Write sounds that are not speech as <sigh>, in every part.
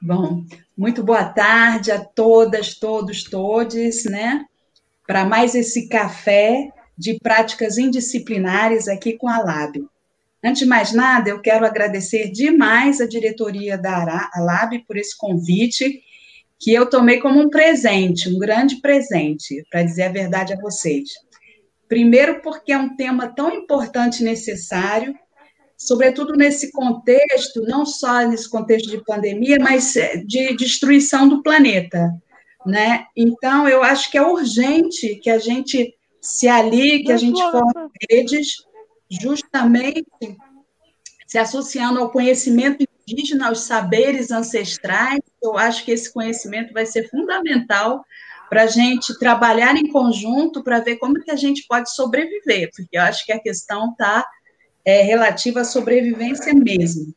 Bom, muito boa tarde a todas, todos, todes, né? Para mais esse café de práticas indisciplinares aqui com a LAB. Antes de mais nada, eu quero agradecer demais a diretoria da LAB por esse convite, que eu tomei como um presente, um grande presente, para dizer a verdade a vocês. Primeiro, porque é um tema tão importante e necessário, sobretudo nesse contexto, não só nesse contexto de pandemia, mas de destruição do planeta. Né? Então, eu acho que é urgente que a gente se alie, que a gente forme redes, justamente se associando ao conhecimento indígena, aos saberes ancestrais. Eu acho que esse conhecimento vai ser fundamental para a gente trabalhar em conjunto para ver como que a gente pode sobreviver, porque eu acho que a questão está é, relativa à sobrevivência mesmo.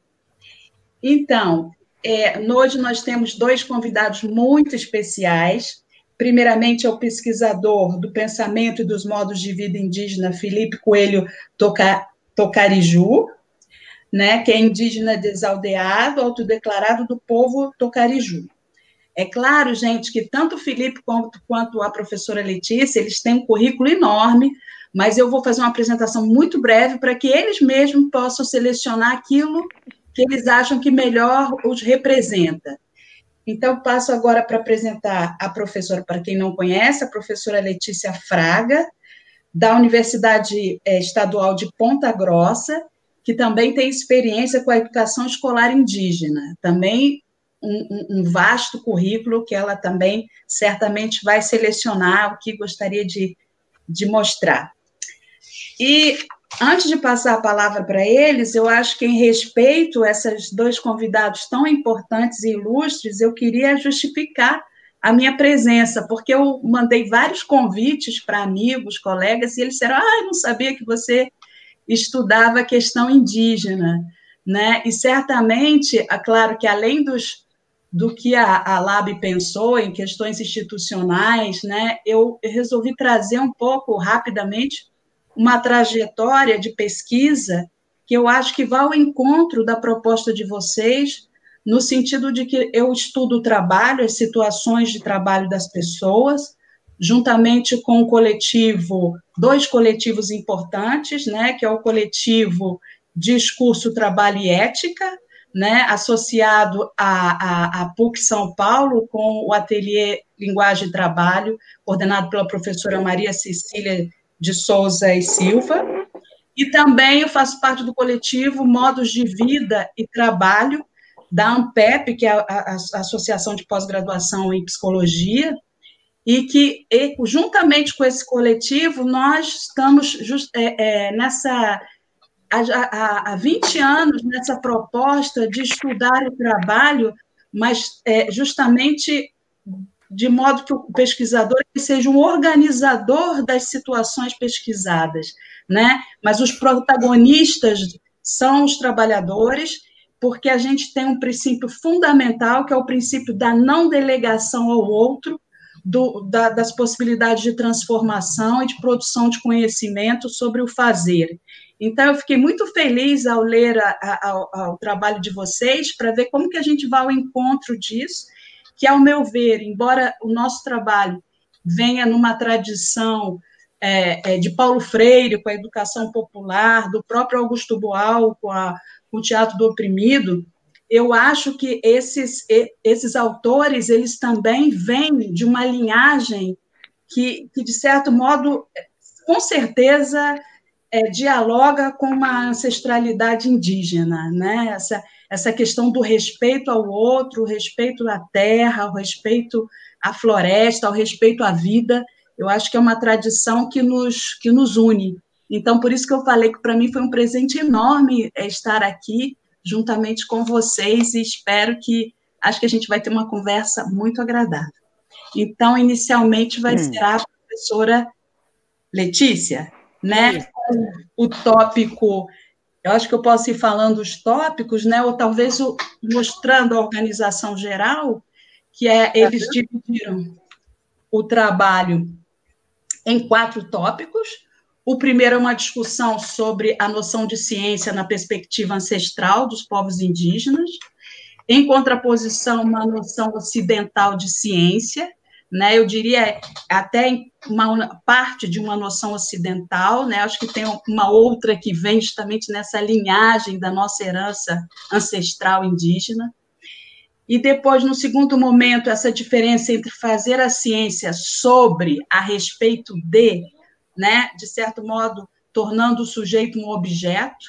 Então, é, hoje nós temos dois convidados muito especiais. Primeiramente, é o pesquisador do pensamento e dos modos de vida indígena, Felipe Coelho Toca, Tocariju, né, que é indígena desaldeado, autodeclarado do povo Tocariju. É claro, gente, que tanto o Felipe quanto, quanto a professora Letícia, eles têm um currículo enorme, mas eu vou fazer uma apresentação muito breve para que eles mesmos possam selecionar aquilo que eles acham que melhor os representa. Então, passo agora para apresentar a professora, para quem não conhece, a professora Letícia Fraga, da Universidade eh, Estadual de Ponta Grossa, que também tem experiência com a educação escolar indígena, também um, um, vasto currículo que ela também certamente vai selecionar o que gostaria de, de mostrar. E antes de passar a palavra para eles, eu acho que em respeito a esses dois convidados tão importantes e ilustres, eu queria justificar a minha presença, porque eu mandei vários convites para amigos, colegas, e eles disseram: "Ah, eu não sabia que você estudava a questão indígena", né? E certamente, é claro que além dos do que a, a Lab pensou em questões institucionais, né? Eu resolvi trazer um pouco rapidamente uma trajetória de pesquisa que eu acho que vai ao encontro da proposta de vocês, no sentido de que eu estudo o trabalho, as situações de trabalho das pessoas, juntamente com o coletivo, dois coletivos importantes, né, que é o coletivo Discurso, Trabalho e Ética, né, associado à, à PUC São Paulo, com o ateliê Linguagem e Trabalho, coordenado pela professora Maria Cecília de Souza e Silva, e também eu faço parte do coletivo Modos de Vida e Trabalho, da ANPEP, que é a, a, a Associação de Pós-Graduação em Psicologia, e que, e, juntamente com esse coletivo, nós estamos just, é, é, nessa há, há 20 anos nessa proposta de estudar o trabalho, mas é, justamente de modo que o pesquisador seja um organizador das situações pesquisadas, né? Mas os protagonistas são os trabalhadores, porque a gente tem um princípio fundamental, que é o princípio da não delegação ao outro, do, da, das possibilidades de transformação e de produção de conhecimento sobre o fazer. Então, eu fiquei muito feliz ao ler o trabalho de vocês, para ver como que a gente vai ao encontro disso, que, ao meu ver, embora o nosso trabalho venha numa tradição é, é, de Paulo Freire, com a educação popular, do próprio Augusto Boal, com, a, com o Teatro do Oprimido, eu acho que esses, esses autores, eles também vêm de uma linhagem que, que de certo modo, com certeza, é, dialoga com uma ancestralidade indígena, né? Essa, essa questão do respeito ao outro, o respeito à terra, o respeito à floresta, ao respeito à vida, eu acho que é uma tradição que nos, que nos une. Então, por isso que eu falei que para mim foi um presente enorme é, estar aqui juntamente com vocês e espero que acho que a gente vai ter uma conversa muito agradável. Então, inicialmente vai hum. ser a professora Letícia, né? O tópico, eu acho que eu posso ir falando os tópicos, né? Ou talvez o, mostrando a organização geral, que é eles dividiram o trabalho em quatro tópicos. O primeiro é uma discussão sobre a noção de ciência na perspectiva ancestral dos povos indígenas. em contraposição, uma noção ocidental de ciência, né? Eu diria até uma parte de uma noção ocidental, né? Acho que tem uma outra que vem justamente nessa linhagem da nossa herança ancestral indígena. E depois, no segundo momento, essa diferença entre fazer a ciência sobre, a respeito de, né? De certo modo, tornando o sujeito um objeto,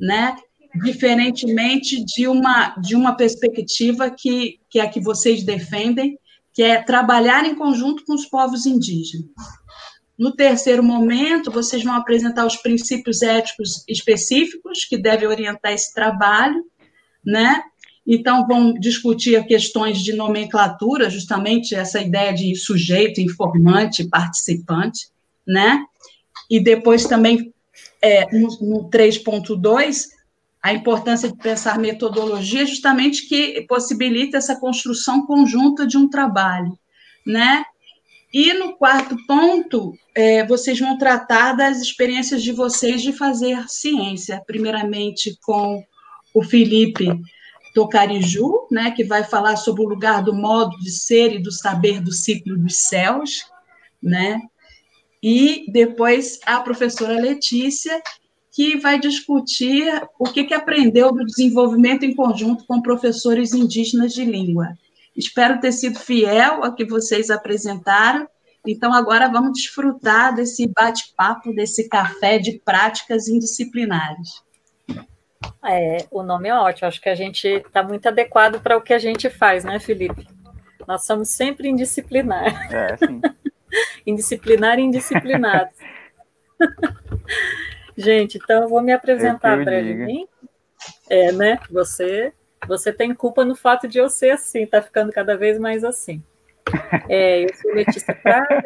né? Diferentemente de uma de uma perspectiva que, que é a que vocês defendem, que é trabalhar em conjunto com os povos indígenas. No terceiro momento, vocês vão apresentar os princípios éticos específicos que devem orientar esse trabalho, né? Então, vão discutir questões de nomenclatura, justamente essa ideia de sujeito, informante, participante, né? E depois também, é, no, no 3.2, a importância de pensar metodologia justamente que possibilita essa construção conjunta de um trabalho, né? E no quarto ponto, é, vocês vão tratar das experiências de vocês de fazer ciência, primeiramente com o Felipe Tocariju, né, que vai falar sobre o lugar do modo de ser e do saber do ciclo dos céus, né? E depois a professora Letícia, que vai discutir o que, que aprendeu do desenvolvimento em conjunto com professores indígenas de língua. Espero ter sido fiel ao que vocês apresentaram. Então, agora vamos desfrutar desse bate-papo, desse café de práticas indisciplinares. É, o nome é ótimo, acho que a gente está muito adequado para o que a gente faz, né, Felipe? Nós somos sempre indisciplinar. É, sim. <laughs> indisciplinar e indisciplinados. <laughs> Gente, então eu vou me apresentar brevemente. É, né? Você, você tem culpa no fato de eu ser assim, tá ficando cada vez mais assim. É, eu sou Letícia Prada.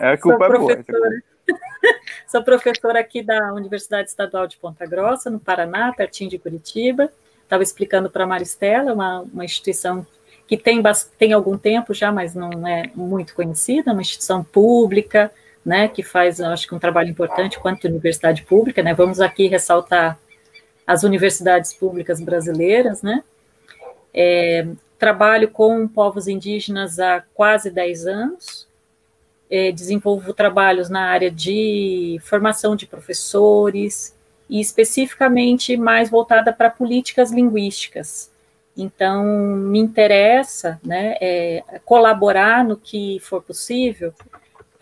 É, sou professora, é <laughs> sou professora aqui da Universidade Estadual de Ponta Grossa, no Paraná, pertinho de Curitiba. Estava explicando para a Maristela, uma, uma instituição que tem, tem algum tempo já, mas não é muito conhecida, uma instituição pública, né, que faz, acho que um trabalho importante quanto universidade pública, né, vamos aqui ressaltar as universidades públicas brasileiras, né, é, trabalho com povos indígenas há quase 10 anos, é, desenvolvo trabalhos na área de formação de professores, e especificamente mais voltada para políticas linguísticas. Então, me interessa né, é, colaborar no que for possível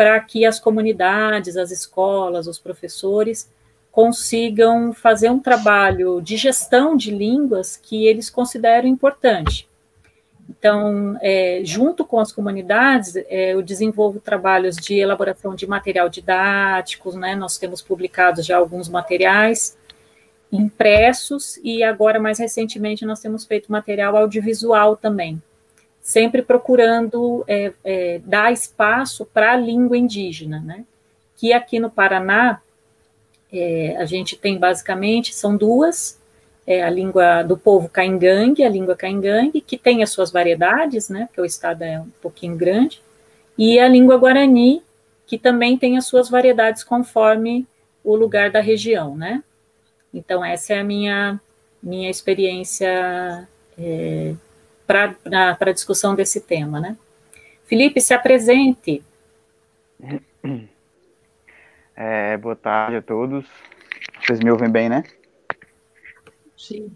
para que as comunidades, as escolas, os professores consigam fazer um trabalho de gestão de línguas que eles consideram importante. Então, é, junto com as comunidades, é, eu desenvolvo trabalhos de elaboração de material didático, né? Nós temos publicado já alguns materiais impressos e agora, mais recentemente, nós temos feito material audiovisual também sempre procurando é, é, dar espaço para a língua indígena, né? Que aqui no Paraná é, a gente tem basicamente são duas, é, a língua do povo caingangue, a língua caingangue, que tem as suas variedades, né? Porque o estado é um pouquinho grande, e a língua guarani, que também tem as suas variedades conforme o lugar da região, né? Então essa é a minha minha experiência é, para a discussão desse tema, né? Felipe, se apresente. É, boa tarde a todos. Vocês me ouvem bem, né? Sim.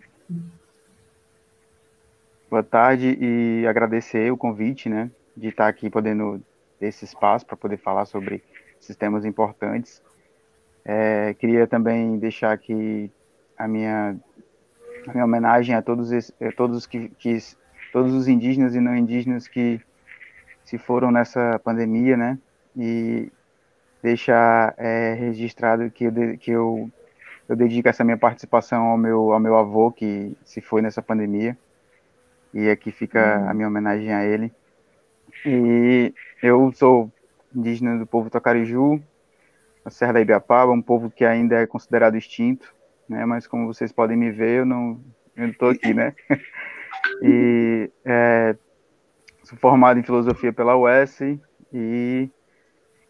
Boa tarde e agradecer o convite, né, de estar aqui podendo ter esse espaço para poder falar sobre esses temas importantes. É, queria também deixar aqui a minha, a minha homenagem a todos, a todos que, que todos os indígenas e não indígenas que se foram nessa pandemia, né? E deixar é, registrado que, eu, que eu, eu dedico essa minha participação ao meu, ao meu avô que se foi nessa pandemia. E aqui fica uhum. a minha homenagem a ele. E eu sou indígena do povo Tacariju, na Serra da Ibiapaba, um povo que ainda é considerado extinto, né? Mas como vocês podem me ver, eu não estou aqui, né? <laughs> E é, sou formado em filosofia pela UES e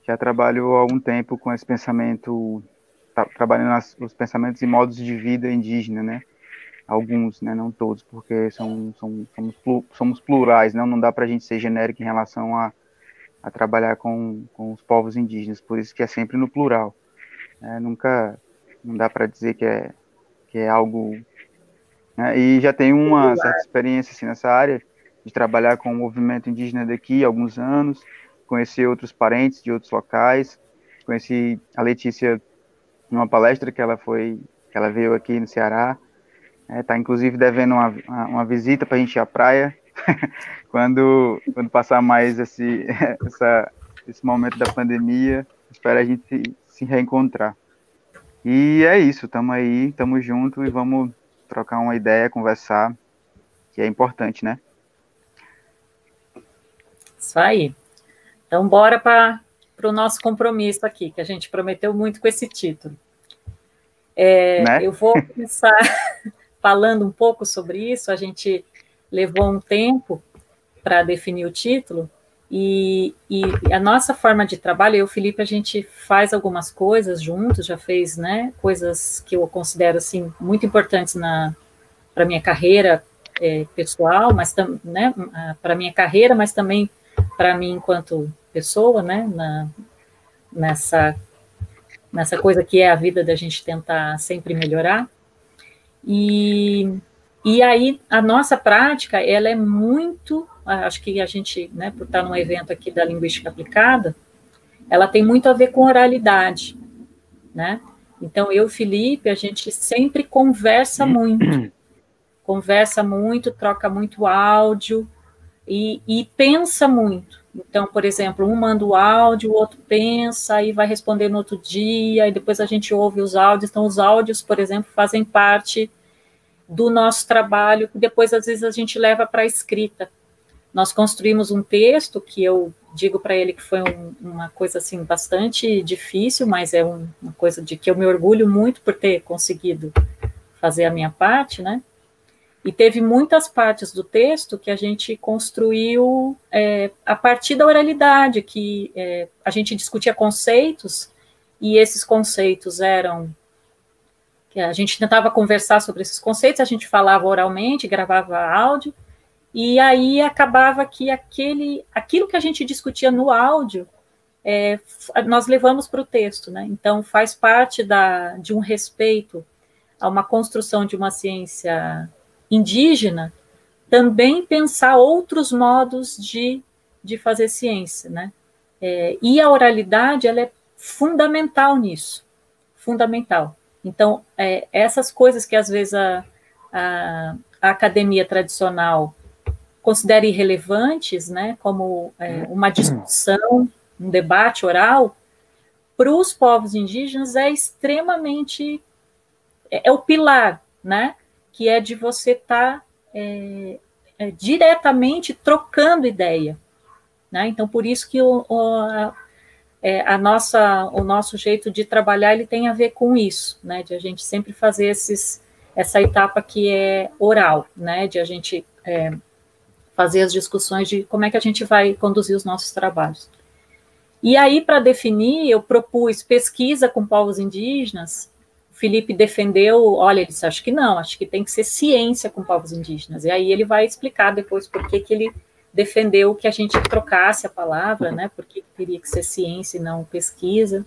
já trabalho há algum tempo com esse pensamento, tá, trabalhando nas, os pensamentos e modos de vida indígena, né? alguns, né, não todos, porque são, são, somos, somos plurais, não, não dá para a gente ser genérico em relação a, a trabalhar com, com os povos indígenas, por isso que é sempre no plural. É, nunca, não dá para dizer que é, que é algo... Né, e já tenho uma certa experiência assim, nessa área, de trabalhar com o movimento indígena daqui há alguns anos, conhecer outros parentes de outros locais, conheci a Letícia numa palestra que ela foi, que ela veio aqui no Ceará, Está, é, tá, inclusive, devendo uma, uma visita para a gente ir à praia, <laughs> quando, quando passar mais esse, <laughs> essa, esse momento da pandemia. Espero a gente se, se reencontrar. E é isso, estamos aí, estamos juntos e vamos trocar uma ideia, conversar, que é importante, né? Isso aí. Então, bora para o nosso compromisso aqui, que a gente prometeu muito com esse título. É, né? Eu vou começar <laughs> falando um pouco sobre isso, a gente levou um tempo para definir o título, e, e, a nossa forma de trabalho, eu e o Felipe, a gente faz algumas coisas juntos, já fez, né, coisas que eu considero, assim, muito importantes para minha carreira é, pessoal, mas, né, para minha carreira, mas também para mim enquanto pessoa, né, na, nessa, nessa coisa que é a vida da gente tentar sempre melhorar. E, e aí a nossa prática, ela é muito, acho que a gente, né, por estar num evento aqui da linguística aplicada, ela tem muito a ver com oralidade, né? Então eu, Felipe, a gente sempre conversa muito, conversa muito, troca muito áudio e, e pensa muito. Então, por exemplo, um manda o áudio, o outro pensa e vai responder no outro dia, e depois a gente ouve os áudios. Então, os áudios, por exemplo, fazem parte do nosso trabalho, que depois, às vezes, a gente leva para a escrita. Nós construímos um texto que eu digo para ele que foi um, uma coisa assim bastante difícil, mas é um, uma coisa de que eu me orgulho muito por ter conseguido fazer a minha parte, né? E teve muitas partes do texto que a gente construiu é, a partir da oralidade, que é, a gente discutia conceitos, e esses conceitos eram. Que A gente tentava conversar sobre esses conceitos, a gente falava oralmente, gravava áudio, e aí acabava que aquele, aquilo que a gente discutia no áudio, é, nós levamos para o texto, né? Então faz parte da, de um respeito a uma construção de uma ciência indígena, também pensar outros modos de, de fazer ciência, né? É, e a oralidade, ela é fundamental nisso, fundamental. Então, é, essas coisas que às vezes a, a, a, academia tradicional considera irrelevantes, né, como é, uma discussão, um debate oral, para os povos indígenas é extremamente é, é o pilar, né? que é de você estar tá, é, é, diretamente trocando ideia. Né? Então, por isso que o, o, é, a, nossa, o nosso jeito de trabalhar ele tem a ver com isso, né? de a gente sempre fazer esses, essa etapa que é oral, né? de a gente é, fazer as discussões de como é que a gente vai conduzir os nossos trabalhos. E aí, para definir, eu propus pesquisa com povos indígenas, Felipe defendeu, olha, ele disse, acho que não, acho que tem que ser ciência com povos indígenas. E aí ele vai explicar depois por que, que ele defendeu que a gente trocasse a palavra, né? Por que teria que ser ciência e não pesquisa.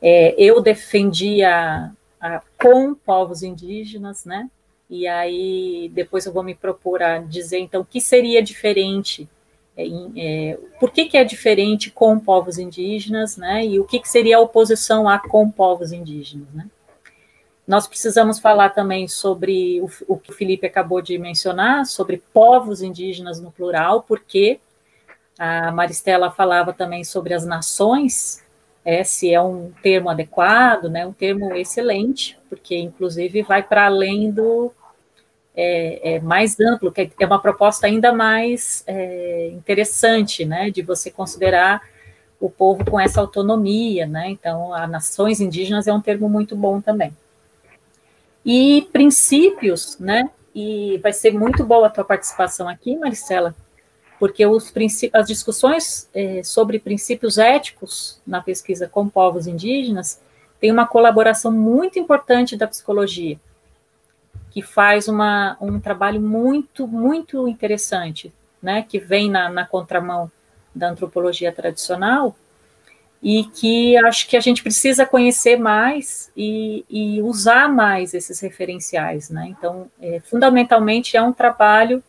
É, eu defendia a, com povos indígenas, né? E aí depois eu vou me propor a dizer então o que seria diferente, é, é, por que, que é diferente com povos indígenas, né? E o que, que seria a oposição a com povos indígenas, né? Nós precisamos falar também sobre o, o, que o Felipe acabou de mencionar, sobre povos indígenas no plural, porque a Maristela falava também sobre as nações, é, se é um termo adequado, né, um termo excelente, porque inclusive vai para além do é, é, mais amplo, que é uma proposta ainda mais é, interessante, né, de você considerar o povo com essa autonomia, né, então, a nações indígenas é um termo muito bom também e princípios, né? E vai ser muito boa a tua participação aqui, Maricela, porque os as discussões é, sobre princípios éticos na pesquisa com povos indígenas tem uma colaboração muito importante da psicologia, que faz uma, um trabalho muito, muito interessante, né, que vem na, na contramão da antropologia tradicional, e que acho que a gente precisa conhecer mais e, e usar mais esses referenciais, né? Então, é, fundamentalmente é um trabalho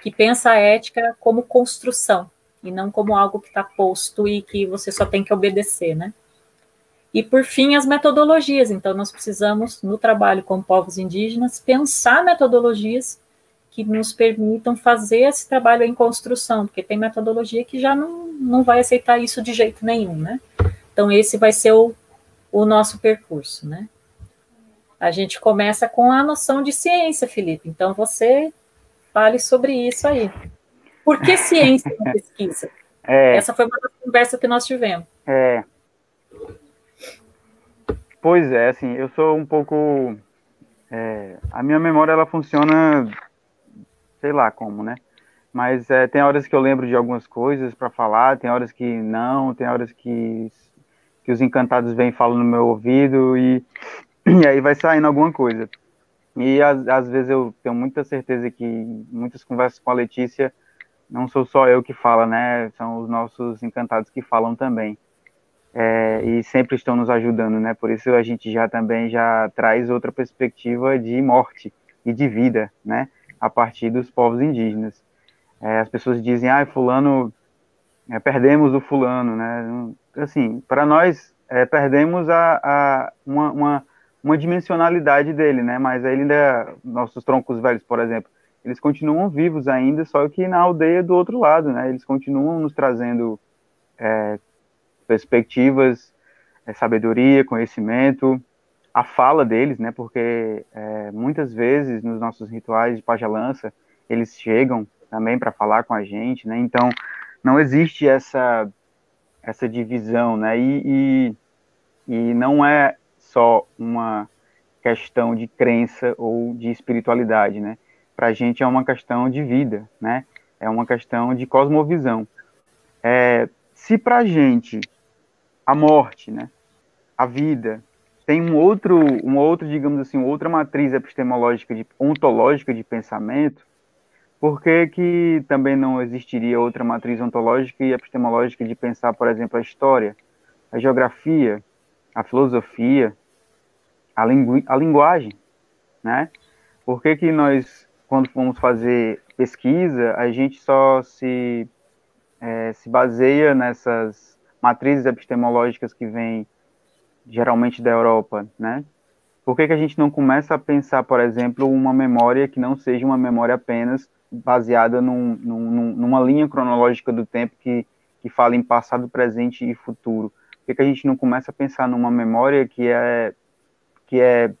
que pensa a ética como construção e não como algo que está posto e que você só tem que obedecer, né? E por fim, as metodologias. Então, nós precisamos, no trabalho com povos indígenas, pensar metodologias que nos permitam fazer esse trabalho em construção, porque tem metodologia que já não, não vai aceitar isso de jeito nenhum, né? Então, esse vai ser o, o nosso percurso, né? A gente começa com a noção de ciência, Felipe. Então, você fale sobre isso aí. Por que ciência na pesquisa? <laughs> É, Essa foi uma conversa que nós tivemos. É. Pois é, assim, eu sou um pouco. É, a minha memória ela funciona sei lá como, né? Mas é, tem horas que eu lembro de algumas coisas para falar, tem horas que não, tem horas que, que os encantados vêm falando no meu ouvido e, <clears throat> e aí vai saindo alguma coisa. E às, às vezes eu tenho muita certeza que muitas conversas com a Letícia não sou só eu que fala, né? São os nossos encantados que falam também. É, e sempre estão nos ajudando, né? Por isso a gente já também já traz outra perspectiva de morte e de vida, né? A partir dos povos indígenas. É, as pessoas dizem, ah, fulano, é, perdemos o fulano, né? Assim, para nós, é, perdemos a, a uma, uma, uma, dimensionalidade dele, né? Mas ele ainda, nossos troncos velhos, por exemplo, eles continuam vivos ainda, só que na aldeia do outro lado, né? Eles continuam nos trazendo é, perspectivas, é, sabedoria, conhecimento, a fala deles, né? Porque é, muitas vezes nos nossos rituais de pagelança eles chegam também para falar com a gente, né? Então não existe essa essa divisão, né? E, e, e não é só uma questão de crença ou de espiritualidade, né? Para a gente é uma questão de vida, né? É uma questão de cosmovisão. É, se para a gente a morte, né? A vida, tem um outro, um outro, digamos assim, outra matriz epistemológica, de, ontológica de pensamento, por que, que também não existiria outra matriz ontológica e epistemológica de pensar, por exemplo, a história, a geografia, a filosofia, a, lingu a linguagem, né? Por que, que nós, quando vamos fazer pesquisa, a gente só se, é, se baseia nessas matrizes epistemológicas que vêm geralmente da Europa, né? Por que, que a gente não começa a pensar, por exemplo, uma memória que não seja uma memória apenas baseada num, num, numa linha cronológica do tempo que, que fala em passado, presente e futuro? Por que, que a gente não começa a pensar numa memória que é, que é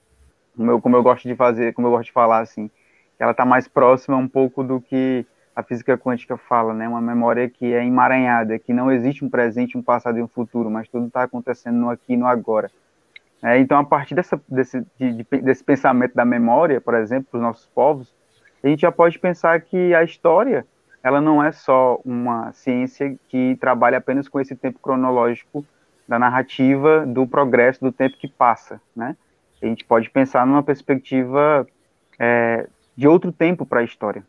como eu, como eu gosto de fazer, como eu gosto de falar, assim, que ela está mais próxima um pouco do que a física quântica fala, né? Uma memória que é emaranhada, que não existe um presente, um passado e um futuro, mas tudo está acontecendo no aqui e no agora. É, então, a partir dessa, desse, de, desse pensamento da memória, por exemplo, para os nossos povos, a gente já pode pensar que a história ela não é só uma ciência que trabalha apenas com esse tempo cronológico da narrativa do progresso do tempo que passa, né? A gente pode pensar numa perspectiva é, de outro tempo para a história,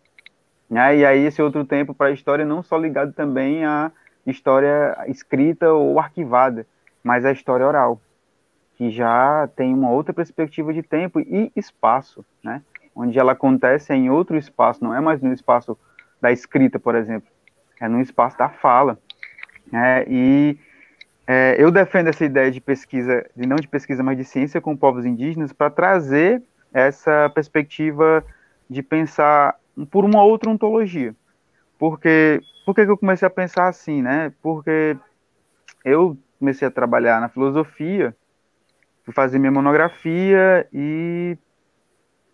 né? E aí esse outro tempo para a história não só ligado também à história escrita ou arquivada, mas à história oral, que já tem uma outra perspectiva de tempo e espaço, né? Onde ela acontece em outro espaço, não é mais no espaço da escrita, por exemplo, é no espaço da fala. Né? E é, eu defendo essa ideia de pesquisa, de não de pesquisa, mas de ciência com povos indígenas, para trazer essa perspectiva de pensar por uma outra ontologia. Porque, por que eu comecei a pensar assim, né? Porque eu comecei a trabalhar na filosofia, fui fazer minha monografia e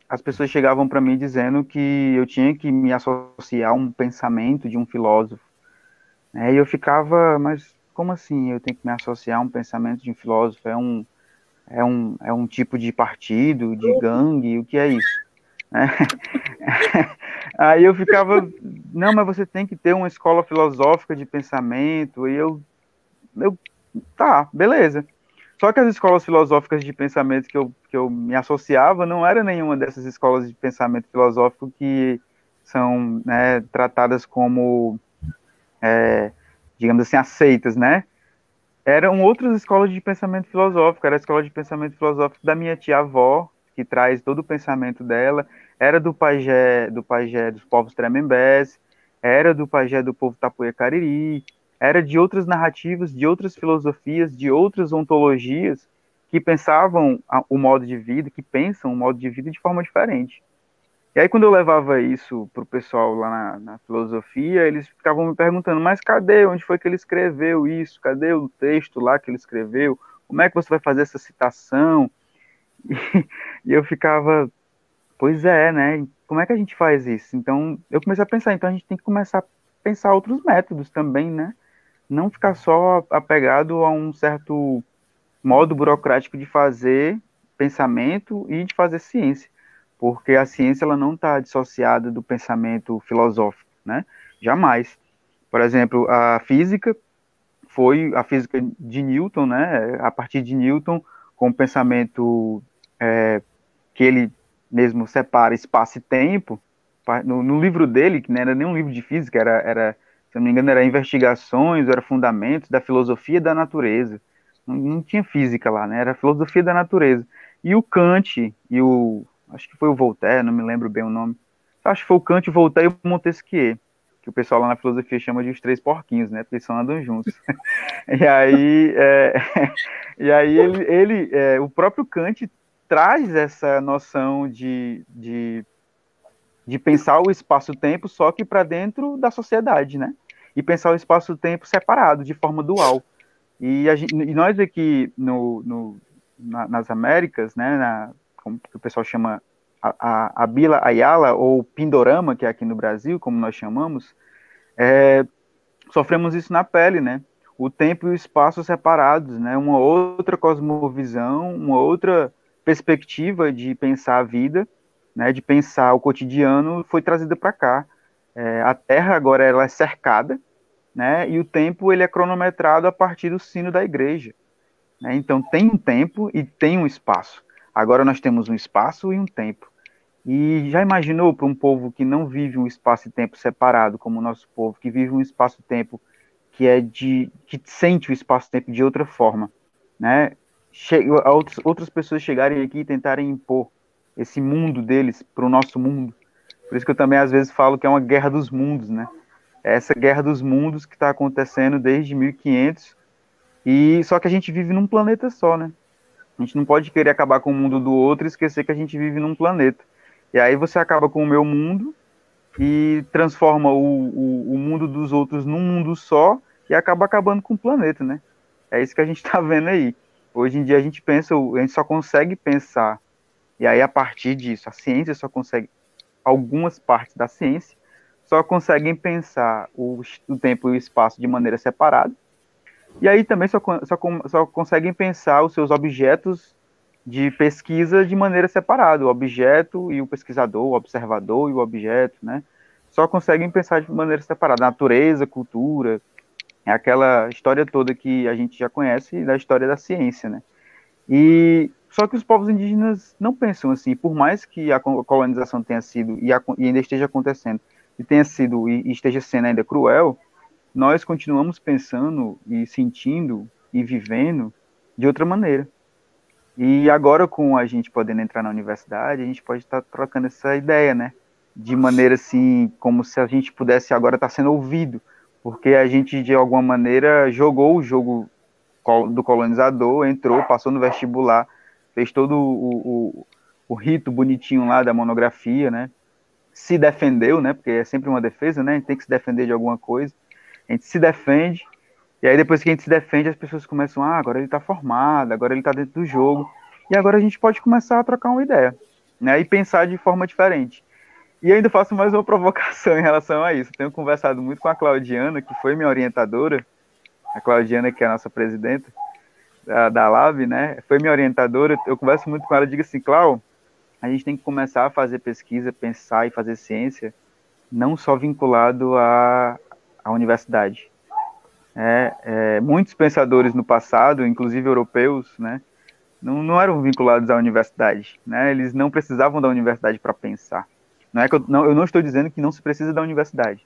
as pessoas chegavam para mim dizendo que eu tinha que me associar a um pensamento de um filósofo. Né? E eu ficava, mas como assim eu tenho que me associar a um pensamento de um filósofo? É um, é um, é um tipo de partido, de gangue? O que é isso? <laughs> Aí eu ficava, não, mas você tem que ter uma escola filosófica de pensamento, e eu, eu tá, beleza. Só que as escolas filosóficas de pensamento que eu, que eu me associava não era nenhuma dessas escolas de pensamento filosófico que são né, tratadas como, é, digamos assim, aceitas, né? Eram outras escolas de pensamento filosófico, era a escola de pensamento filosófico da minha tia-avó, que traz todo o pensamento dela, era do pajé, do pajé dos povos tremembés, era do pajé do povo tapuia cariri, era de outras narrativas, de outras filosofias, de outras ontologias que pensavam o modo de vida, que pensam o modo de vida de forma diferente. E aí, quando eu levava isso para o pessoal lá na, na, filosofia, eles ficavam me perguntando: mas cadê? Onde foi que ele escreveu isso? Cadê o texto lá que ele escreveu? Como é que você vai fazer essa citação? <laughs> E, eu ficava, pois é, né? Como é que a gente faz isso? Então, eu comecei a pensar: então a gente tem que começar a pensar outros métodos também, né? não ficar só apegado a um certo modo burocrático de fazer pensamento e de fazer ciência, porque a ciência ela não está dissociada do pensamento filosófico, né? Jamais. Por exemplo, a física foi a física de Newton, né? A partir de Newton, com o pensamento é, que ele mesmo separa espaço e tempo, no, no livro dele, que não era nem um livro de física, era, era se não me engano, era investigações, era fundamentos da filosofia da natureza. Não, não, tinha física lá, né? Era filosofia da natureza. E o Kant e o. Acho que foi o Voltaire, não me lembro bem o nome. Acho que foi o Kant, o Voltaire e o Montesquieu, que o pessoal lá na filosofia chama de os três porquinhos, né? Porque eles só andam juntos. <laughs> e aí, é, <laughs> e aí ele, ele é, o próprio Kant traz essa noção de, de de pensar o espaço-tempo só que para dentro da sociedade, né? E pensar o espaço-tempo separado, de forma dual. E, gente, e nós aqui no, no na, nas Américas, né, na, como o pessoal chama a, a, a, Bila Ayala, ou Pindorama, que é aqui no Brasil, como nós chamamos, é, sofremos isso na pele, né? O tempo e o espaço separados, né? Uma outra cosmovisão, uma outra perspectiva de pensar a vida, né, de pensar o cotidiano foi trazida para cá. É, a Terra agora ela é cercada, né, e o tempo ele é cronometrado a partir do sino da igreja. Né, então tem um tempo e tem um espaço. Agora nós temos um espaço e um tempo. E já imaginou para um povo que não vive um espaço e tempo separado, como o nosso povo, que vive um espaço e tempo que é de que sente o espaço e tempo de outra forma, né? Che outras pessoas chegarem aqui e tentarem impor esse mundo deles para o nosso mundo. Por isso que eu também às vezes falo que é uma guerra dos mundos, né? É essa guerra dos mundos que está acontecendo desde 1500 e só que a gente vive num planeta só, né? A gente não pode querer acabar com o mundo do outro e esquecer que a gente vive num planeta. E aí você acaba com o meu mundo e transforma o, o, o mundo dos outros num mundo só e acaba acabando com o planeta, né? É isso que a gente está vendo aí. Hoje em dia a gente pensa, a gente só consegue pensar e aí, a partir disso, a ciência só consegue, algumas partes da ciência, só conseguem pensar o, o tempo e o espaço de maneira separada. E aí também só, só, só conseguem pensar os seus objetos de pesquisa de maneira separada, o objeto e o pesquisador, o observador e o objeto, né? Só conseguem pensar de maneira separada. Natureza, cultura, é aquela história toda que a gente já conhece da história da ciência, né? E só que os povos indígenas não pensam assim, por mais que a colonização tenha sido e, a, e ainda esteja acontecendo, e tenha sido e, e esteja sendo ainda cruel, nós continuamos pensando e sentindo e vivendo de outra maneira. E agora, com a gente podendo entrar na universidade, a gente pode estar trocando essa ideia, né? De maneira assim, como se a gente pudesse agora estar sendo ouvido, porque a gente, de alguma maneira, jogou o jogo do colonizador, entrou, passou no vestibular, fez todo o, o, o, rito bonitinho lá da monografia, né? Se defendeu, né? Porque é sempre uma defesa, né? A gente tem que se defender de alguma coisa. A gente se defende, e aí depois que a gente se defende, as pessoas começam, ah, agora ele está formado, agora ele está dentro do jogo, e agora a gente pode começar a trocar uma ideia, né? E pensar de forma diferente. E ainda faço mais uma <laughs> provocação em relação a isso. Tenho conversado muito com a Claudiana, que foi minha orientadora, a Claudiana, que é a nossa presidenta, da, da Lab, né, foi minha orientadora, eu converso muito com ela, digo assim, Clau, a gente tem que começar a fazer pesquisa, pensar e fazer ciência, não só vinculado à, à universidade. É, é, muitos pensadores no passado, inclusive europeus, né, não, não eram vinculados à universidade. Né, eles não precisavam da universidade para pensar. Não é que eu, não, eu não estou dizendo que não se precisa da universidade,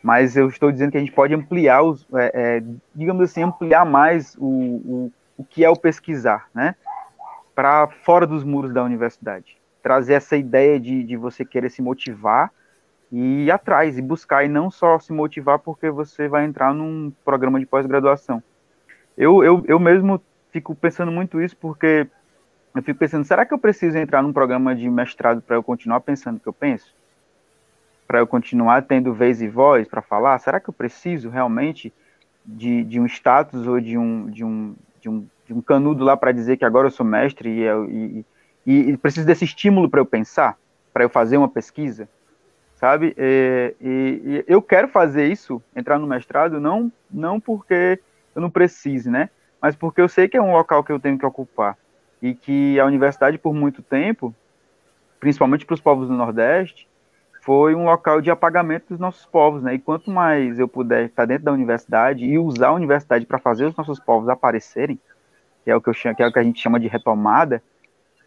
mas eu estou dizendo que a gente pode ampliar, os, é, é, digamos assim, ampliar mais o, o, o que é o pesquisar, né, para fora dos muros da universidade. Trazer essa ideia de, de você querer se motivar e ir atrás e buscar, e não só se motivar porque você vai entrar num programa de pós-graduação. Eu, eu, eu mesmo fico pensando muito isso porque eu fico pensando, será que eu preciso entrar num programa de mestrado para eu continuar pensando o que eu penso? Para eu continuar tendo vez e voz para falar? Será que eu preciso realmente de, de um status ou de um, de um, de um, de um canudo lá para dizer que agora eu sou mestre e, e, e, e preciso desse estímulo para eu pensar, para eu fazer uma pesquisa? sabe? E, e, e, eu quero fazer isso, entrar no mestrado, não, não porque eu não precise, né? Mas porque eu sei que é um local que eu tenho que ocupar e que a universidade, por muito tempo, principalmente para os povos do Nordeste, foi um local de apagamento dos nossos povos, né? E quanto mais eu puder estar dentro da universidade e usar a universidade para fazer os nossos povos aparecerem, que é o que eu chamo, que é o que a gente chama de retomada,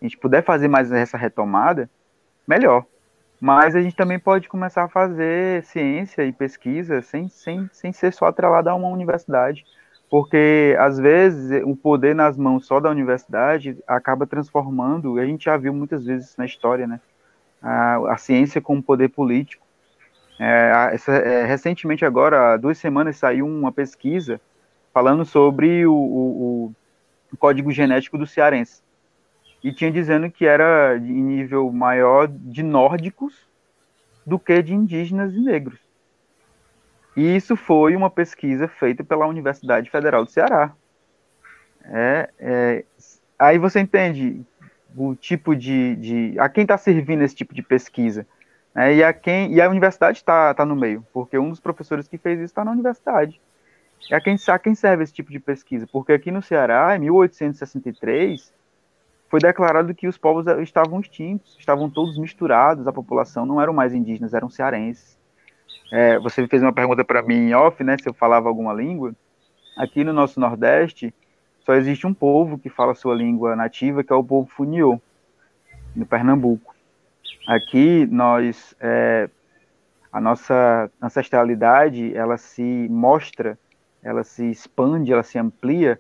a gente puder fazer mais essa retomada, melhor. Mas a gente também pode começar a fazer ciência e pesquisa sem, sem, sem ser só atrelado a uma universidade, porque às vezes o poder nas mãos só da universidade acaba transformando, e a gente já viu muitas vezes na história, né, a, a ciência como poder político. É, essa, é, recentemente agora, há duas semanas, saiu uma pesquisa falando sobre o, o, o código genético do cearense e tinha dizendo que era em nível maior de nórdicos do que de indígenas e negros. E isso foi uma pesquisa feita pela Universidade Federal do Ceará. É, é, aí você entende o tipo de, de a quem está servindo esse tipo de pesquisa, né? E a quem e a universidade está tá no meio, porque um dos professores que fez isso está na universidade. E a quem, a quem serve esse tipo de pesquisa? Porque aqui no Ceará, em 1863, foi declarado que os povos estavam extintos, estavam todos misturados, a população não eram mais indígenas, eram cearenses. É, você fez uma pergunta para mim em off, né, se eu falava alguma língua. Aqui no nosso Nordeste, só existe um povo que fala sua língua nativa, que é o povo Funiô, no Pernambuco. Aqui, nós, é, a nossa ancestralidade, ela se mostra, ela se expande, ela se amplia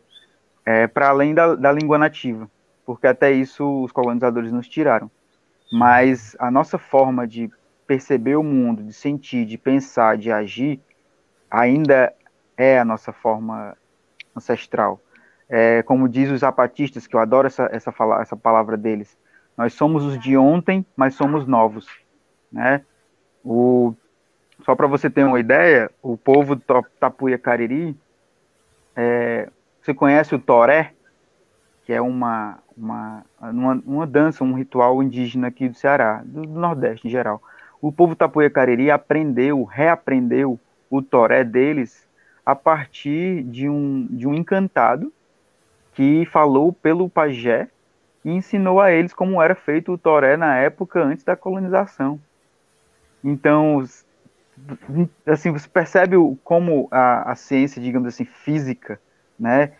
é, para além da, da língua nativa porque até isso os colonizadores nos tiraram. Mas a nossa forma de perceber o mundo, de sentir, de pensar, de agir, ainda é a nossa forma ancestral. É, como diz os zapatistas, que eu adoro essa, essa, fala, essa palavra deles, nós somos os de ontem, mas somos novos. Né? O, só para você ter uma ideia, o povo Tapuia Cariri, é, você conhece o Toré? que é uma, uma, uma, uma, dança, um ritual indígena aqui do Ceará, do, do Nordeste em geral. O povo Tapuia Cariri aprendeu, reaprendeu o toré deles a partir de um, de um encantado que falou pelo pajé e ensinou a eles como era feito o toré na época antes da colonização. Então, assim, você percebe como a, a ciência, digamos assim, física, né,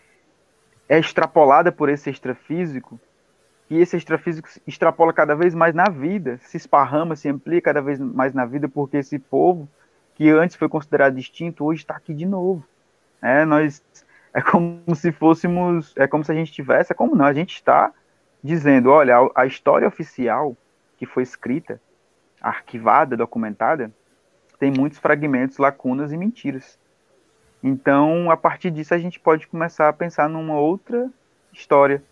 é extrapolada por esse extrafísico, e esse extrafísico extrapola cada vez mais na vida, se esparrama, se amplia cada vez mais na vida, porque esse povo, que antes foi considerado extinto, hoje está aqui de novo. É, nós, é como se fôssemos, é como se a gente tivesse, é como não, a gente está dizendo, olha, a, a história oficial que foi escrita, arquivada, documentada, tem muitos fragmentos, lacunas e mentiras. Então, a partir disso, a gente pode começar a pensar numa outra história,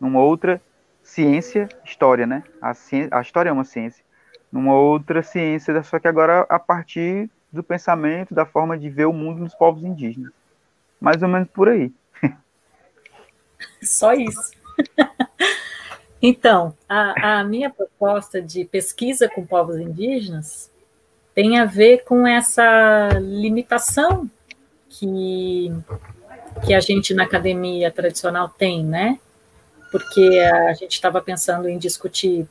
numa outra ciência, história, né? A, ciência, a história é uma ciência, numa outra ciência, só que agora a partir do pensamento, da forma de ver o mundo dos povos indígenas. Mais ou menos por aí. Só isso. <laughs> então, a, a minha proposta de pesquisa com povos indígenas tem a ver com essa limitação que, que a gente na academia tradicional tem, né? Porque a gente estava pensando em discutir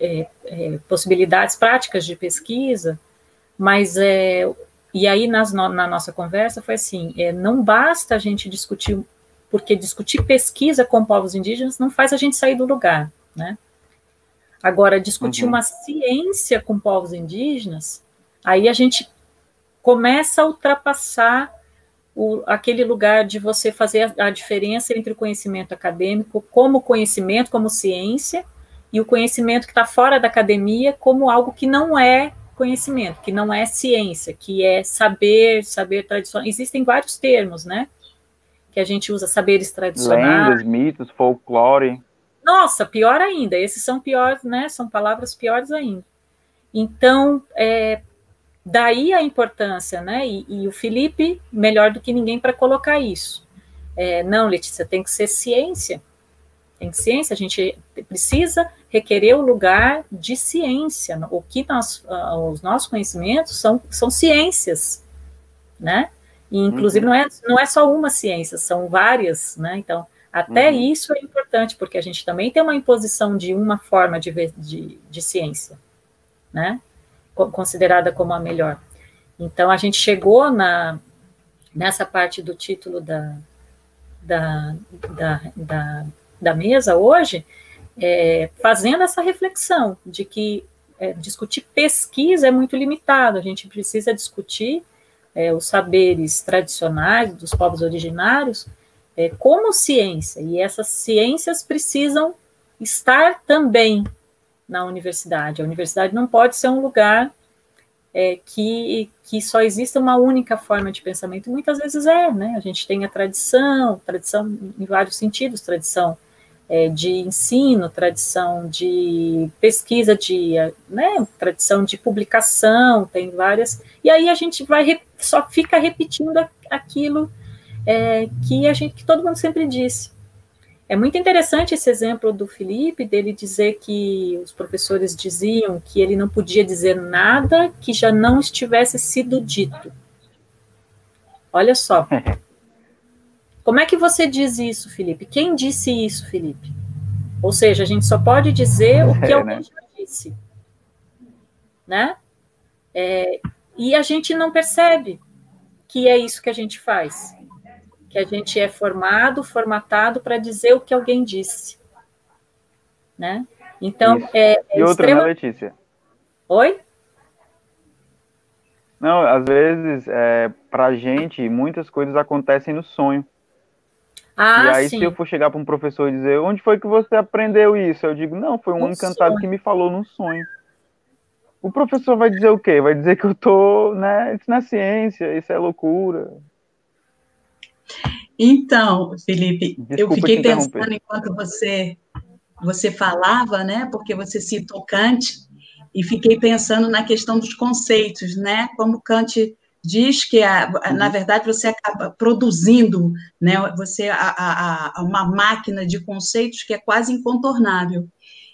é, é, possibilidades práticas de pesquisa, mas é, e aí nas, na nossa conversa foi assim, é, não basta a gente discutir, porque discutir pesquisa com povos indígenas não faz a gente sair do lugar, né? Agora, discutir uhum. uma ciência com povos indígenas, aí a gente começa a ultrapassar o, aquele lugar de você fazer a, a diferença entre o conhecimento acadêmico como conhecimento, como ciência, e o conhecimento que está fora da academia como algo que não é conhecimento, que não é ciência, que é saber, saber tradicional. Existem vários termos, né? Que a gente usa, saberes tradicionais. Lendas, mitos, folclore. Nossa, pior ainda, esses são piores, né? São palavras piores ainda. Então, é, daí a importância, né? E, e, o Felipe, melhor do que ninguém para colocar isso. É, não, Letícia, tem que ser ciência. Tem ciência, a gente precisa requerer o lugar de ciência. O que nós, os nossos conhecimentos são, são ciências, né? E, inclusive, uhum. não, é, não é só uma ciência, são várias, né? Então, até uhum. isso é importante, porque a gente também tem uma imposição de uma forma de, de, de ciência, né? Considerada como a melhor. Então, a gente chegou na, nessa parte do título da, da, da, da, da mesa hoje, é, fazendo essa reflexão de que é, discutir pesquisa é muito limitado, a gente precisa discutir é, os saberes tradicionais dos povos originários é, como ciência, e essas ciências precisam estar também na universidade. A universidade não pode ser um lugar é, que, que só exista uma única forma de pensamento. Muitas vezes é, né? A gente tem a tradição, tradição em vários sentidos, tradição é, de ensino, tradição de pesquisa, de, né, tradição de publicação, tem várias, e aí a gente vai, só fica repetindo aquilo é, que a gente, que todo mundo sempre disse. É muito interessante esse exemplo do Felipe, dele dizer que os professores diziam que ele não podia dizer nada que já não estivesse sido dito. Olha só. <laughs> Como é que você diz isso, Felipe? Quem disse isso, Felipe? Ou seja, a gente só pode dizer o que é, alguém né? já disse. Né? É, e a gente não percebe que é isso que a gente faz. Que a gente é formado, formatado para dizer o que alguém disse. Né? Então, é, é, E outra, extrema... né, Letícia? Oi? Não, às vezes, é, para a gente, muitas coisas acontecem no sonho. Ah, e aí, sim. se eu for chegar para um professor e dizer, onde foi que você aprendeu isso? Eu digo, não, foi um, um encantado sonho. que me falou num sonho. O professor vai dizer o quê? Vai dizer que eu tô, né? Isso não é ciência, isso é loucura. Então, Felipe, Desculpa eu fiquei pensando enquanto você você falava, né? Porque você citou Kant e fiquei pensando na questão dos conceitos, né? Como Kant diz que, a, uhum. na verdade, você acaba produzindo, né, você a, a, a, uma máquina de conceitos que é quase incontornável.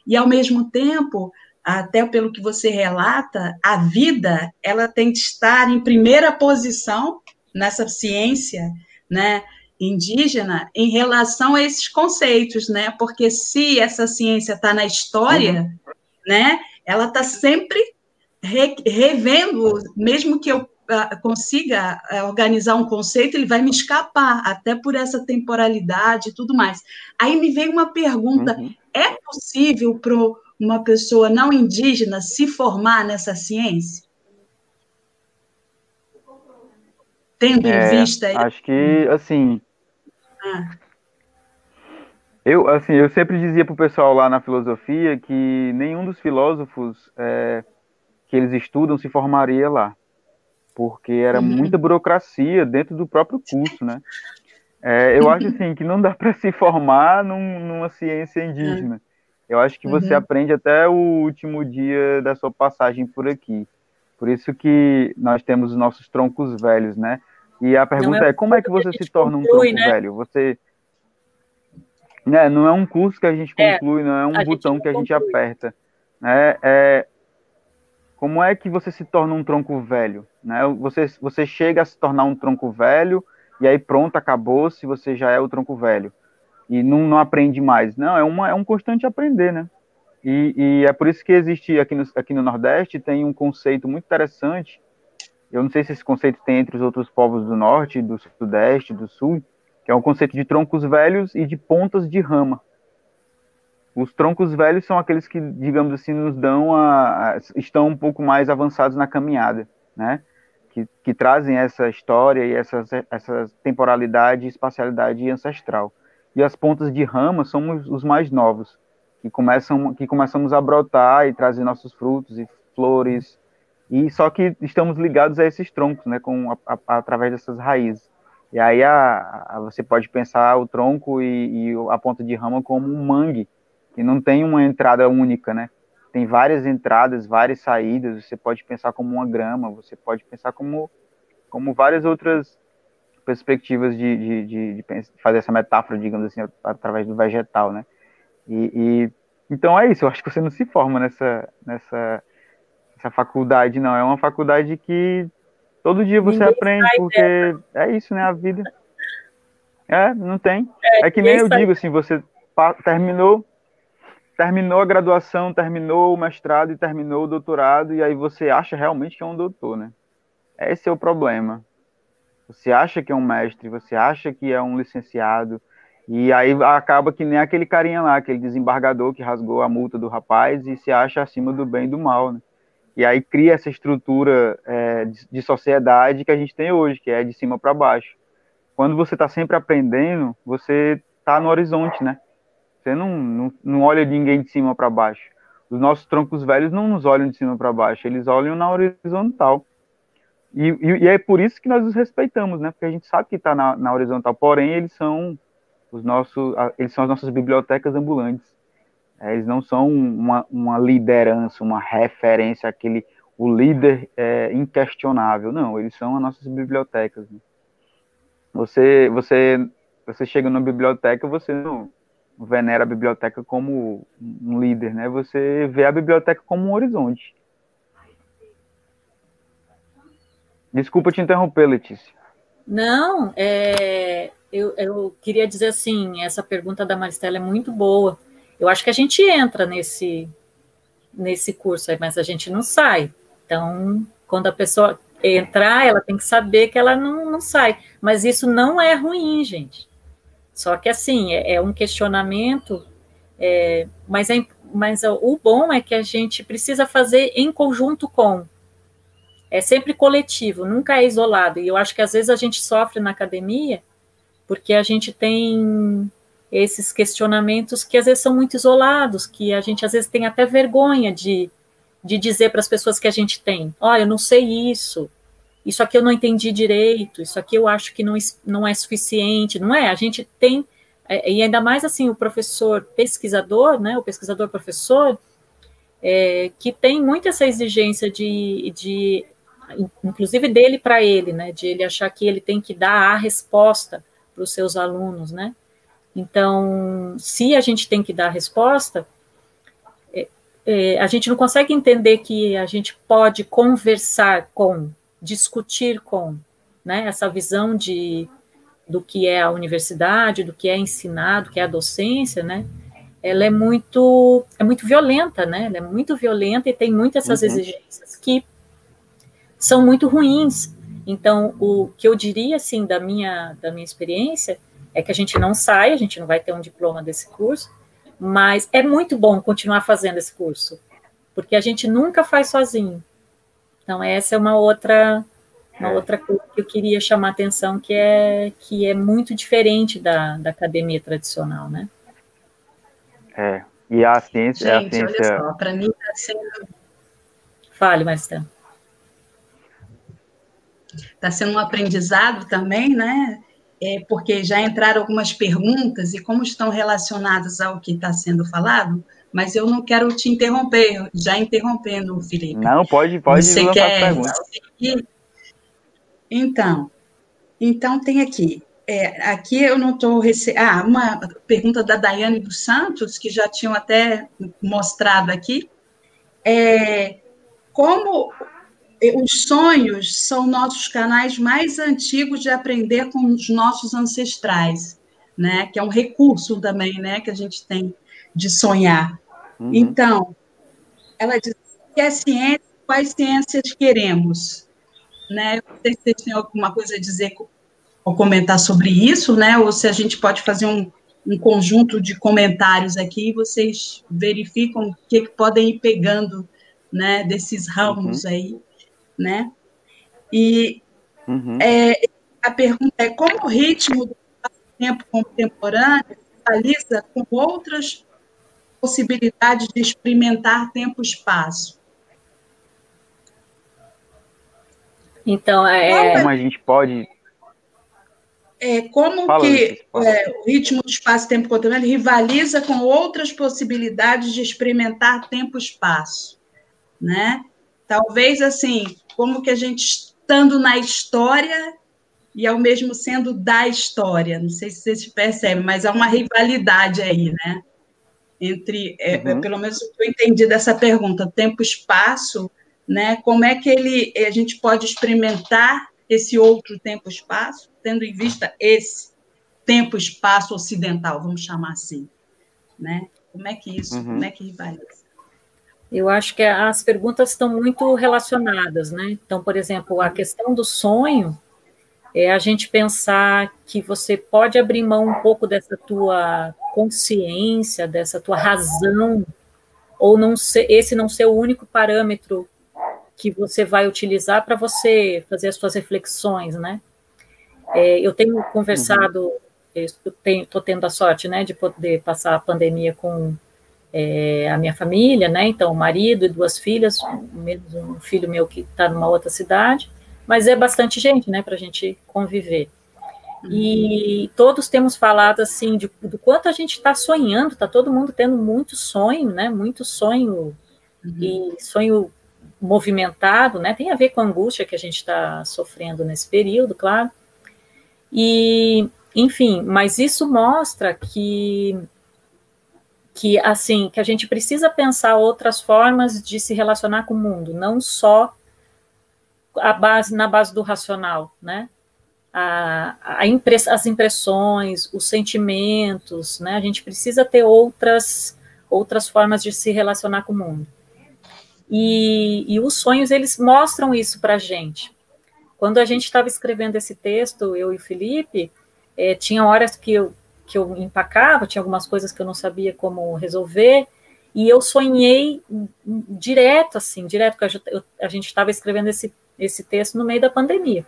E, ao mesmo tempo, até pelo que você relata, a vida ela tem que estar em primeira posição nessa ciência, né, indígena em relação a esses conceitos, né? Porque se essa ciência está na história, uhum. né, ela está sempre re, revendo, mesmo que eu consiga eh, organizar um conceito, ele vai me escapar, até por essa temporalidade e tudo mais. Aí me vem uma pergunta: uhum. é possível para uma pessoa não indígena se formar nessa ciência? Tendo é, em vista. Acho que, assim. Eu, assim, eu sempre dizia para o pessoal lá na filosofia que nenhum dos filósofos é, que eles estudam se formaria lá porque era uhum. muita burocracia dentro do próprio curso, né? É, eu acho assim que não dá <laughs> para se formar num, numa ciência indígena. Eu acho que você uhum. aprende até o último dia da sua passagem por aqui. Por isso que nós temos os nossos troncos velhos, né? E a pergunta é, é, como é que você se torna um tronco né? velho? Você né, não é um curso que a gente é, conclui, é, não é um botão que a gente aperta. Né? É, como é que você se torna um tronco velho? Né? Você, você chega a se tornar um tronco velho e aí pronto, acabou se você já é o tronco velho. E não, não aprende mais. Não, é, uma, é um constante aprender, né? E, e é por isso que existe aqui no, aqui no Nordeste, tem um conceito muito interessante eu não sei se esse conceito tem entre os outros povos do norte, do sudeste, do sul, que é um conceito de troncos velhos e de pontas de rama. Os troncos velhos são aqueles que, digamos assim, nos dão a, a estão um pouco mais avançados na caminhada, né? Que, que trazem essa história e essa, essa temporalidade espacialidade ancestral. E as pontas de rama são os, os mais novos, que começam que começamos a brotar e trazer nossos frutos e flores, e só que estamos ligados a esses troncos, né, com a, a, através dessas raízes. E aí a, você pode pensar o tronco e, e, a ponta de rama como um mangue, que não tem uma entrada única, né? Tem várias entradas, várias saídas. Você pode pensar como uma grama, você pode pensar como, como várias outras perspectivas de, de, de, de fazer essa metáfora, digamos assim, através do vegetal, né? E, e, então é isso. Eu acho que você não se forma nessa nessa essa faculdade, não. É uma faculdade que todo dia você Ninguém aprende, porque é isso, né? A vida. É, não tem. É, é que nem eu digo assim, você terminou terminou a graduação, terminou o mestrado e terminou o doutorado, e aí você acha realmente que é um doutor, né? Esse é o problema. Você acha que é um mestre, você acha que é um licenciado, e aí acaba que nem aquele carinha lá, aquele desembargador que rasgou a multa do rapaz e se acha acima do bem e do mal, né? E aí cria essa estrutura é, de, de, sociedade que a gente tem hoje, que é de cima para baixo. Quando você está sempre aprendendo, você está no horizonte, né? Você não, não, não olha ninguém de cima para baixo. Os nossos troncos velhos não nos olham de cima para baixo, eles olham na horizontal. E, e, e, é por isso que nós os respeitamos, né? Porque a gente sabe que está na, na, horizontal. Porém, eles são os nossos, eles são as nossas bibliotecas ambulantes. É, eles não são uma, uma liderança, uma referência, aquele o líder é, inquestionável. Não, eles são as nossas bibliotecas. Né? Você, você, você chega na biblioteca, você não venera a biblioteca como um líder, né? Você vê a biblioteca como um horizonte. Desculpa te interromper, Letícia. Não, é, eu, eu queria dizer assim, essa pergunta da Maristela é muito boa, eu acho que a gente entra nesse nesse curso aí, mas a gente não sai. Então, quando a pessoa entrar, ela tem que saber que ela não, não sai. Mas isso não é ruim, gente. Só que assim, é, é um questionamento, é, mas, é, mas o bom é que a gente precisa fazer em conjunto com. É sempre coletivo, nunca é isolado. E eu acho que às vezes a gente sofre na academia porque a gente tem esses questionamentos que às vezes são muito isolados, que a gente às vezes tem até vergonha de, de dizer para as pessoas que a gente tem: oh, eu não sei isso, isso aqui eu não entendi direito, isso aqui eu acho que não, não é suficiente, não é? A gente tem, é, e ainda mais assim, o professor pesquisador, né, o pesquisador professor, é, que tem muito essa exigência de, de inclusive dele para ele, né, de ele achar que ele tem que dar a resposta para os seus alunos, né, então, se a gente tem que dar resposta, é, é, a gente não consegue entender que a gente pode conversar com, discutir com, né, essa visão de do que é a universidade, do que é ensinado, do que é a docência, né? Ela é muito é muito violenta, né? Ela é muito violenta e tem muitas essas uhum. exigências que são muito ruins. Então, o que eu diria assim da minha da minha experiência é que a gente não sai, a gente não vai ter um diploma desse curso, mas é muito bom continuar fazendo esse curso, porque a gente nunca faz sozinho. Então, essa é uma outra uma é. outra coisa que eu queria chamar a atenção, que é, que é muito diferente da, da academia tradicional, né? É, e a ciência... Gente, a ciência... olha só, para mim está sendo... Fale, Maristela. Está sendo um aprendizado também, né? É, porque já entraram algumas perguntas e como estão relacionadas ao que está sendo falado, mas eu não quero te interromper, já interrompendo, Felipe. Não, pode, pode Você quer seguir? Então, então tem aqui. É, aqui eu não estou recebendo. Ah, uma pergunta da Daiane dos Santos, que já tinham até mostrado aqui. É, como os sonhos são nossos canais mais antigos de aprender com os nossos ancestrais, né? Que é um recurso também, né? Que a gente tem de sonhar. Uhum. Então, ela diz que a ciência, quais ciências queremos? né? Não sei se vocês têm alguma coisa a dizer ou comentar sobre isso, né? Ou se a gente pode fazer um, um conjunto de comentários aqui e vocês verificam o que, que podem ir pegando, né? Desses ramos uhum. aí, né? E uhum. é, a pergunta é como o ritmo do tempo contemporâneo rivaliza com outras possibilidades de experimentar tempo-espaço. Então, é... Como a gente pode... É, como Fala que é, o ritmo do espaço-tempo contemporâneo rivaliza com outras possibilidades de experimentar tempo-espaço, né? Talvez, assim, como que a gente, estando na história e ao mesmo sendo da história, não sei se vocês percebem, mas há uma rivalidade aí, né? Entre, é, uhum. pelo menos o que eu entendi dessa pergunta, tempo-espaço né? Como é que ele, a gente pode experimentar esse outro tempo-espaço, tendo em vista esse tempo-espaço ocidental, vamos chamar assim, né? Como é que isso, uhum. como é que rivaliza? Eu acho que as perguntas estão muito relacionadas, né? Então, por exemplo, a questão do sonho é a gente pensar que você pode abrir mão um pouco dessa tua consciência, dessa tua razão, ou não ser, esse não ser o único parâmetro que você vai utilizar para você fazer as suas reflexões, né? É, eu tenho conversado, uhum. eu estou tendo a sorte, né, de poder passar a pandemia com é, a minha família, né? Então, marido e duas filhas, mesmo um filho meu que está numa outra cidade, mas é bastante gente, né, para a gente conviver. E todos temos falado assim de, do quanto a gente está sonhando, está todo mundo tendo muito sonho, né? Muito sonho uhum. e sonho movimentado, né? Tem a ver com a angústia que a gente está sofrendo nesse período, claro. E, enfim, mas isso mostra que que assim que a gente precisa pensar outras formas de se relacionar com o mundo, não só a base na base do racional, né? A, a impress, as impressões, os sentimentos, né? A gente precisa ter outras outras formas de se relacionar com o mundo. E, e os sonhos, eles mostram isso para a gente. Quando a gente estava escrevendo esse texto, eu e o Felipe, é, tinha horas que eu, que eu empacava, tinha algumas coisas que eu não sabia como resolver, e eu sonhei direto, assim, direto, porque eu, a gente estava escrevendo esse, esse texto no meio da pandemia.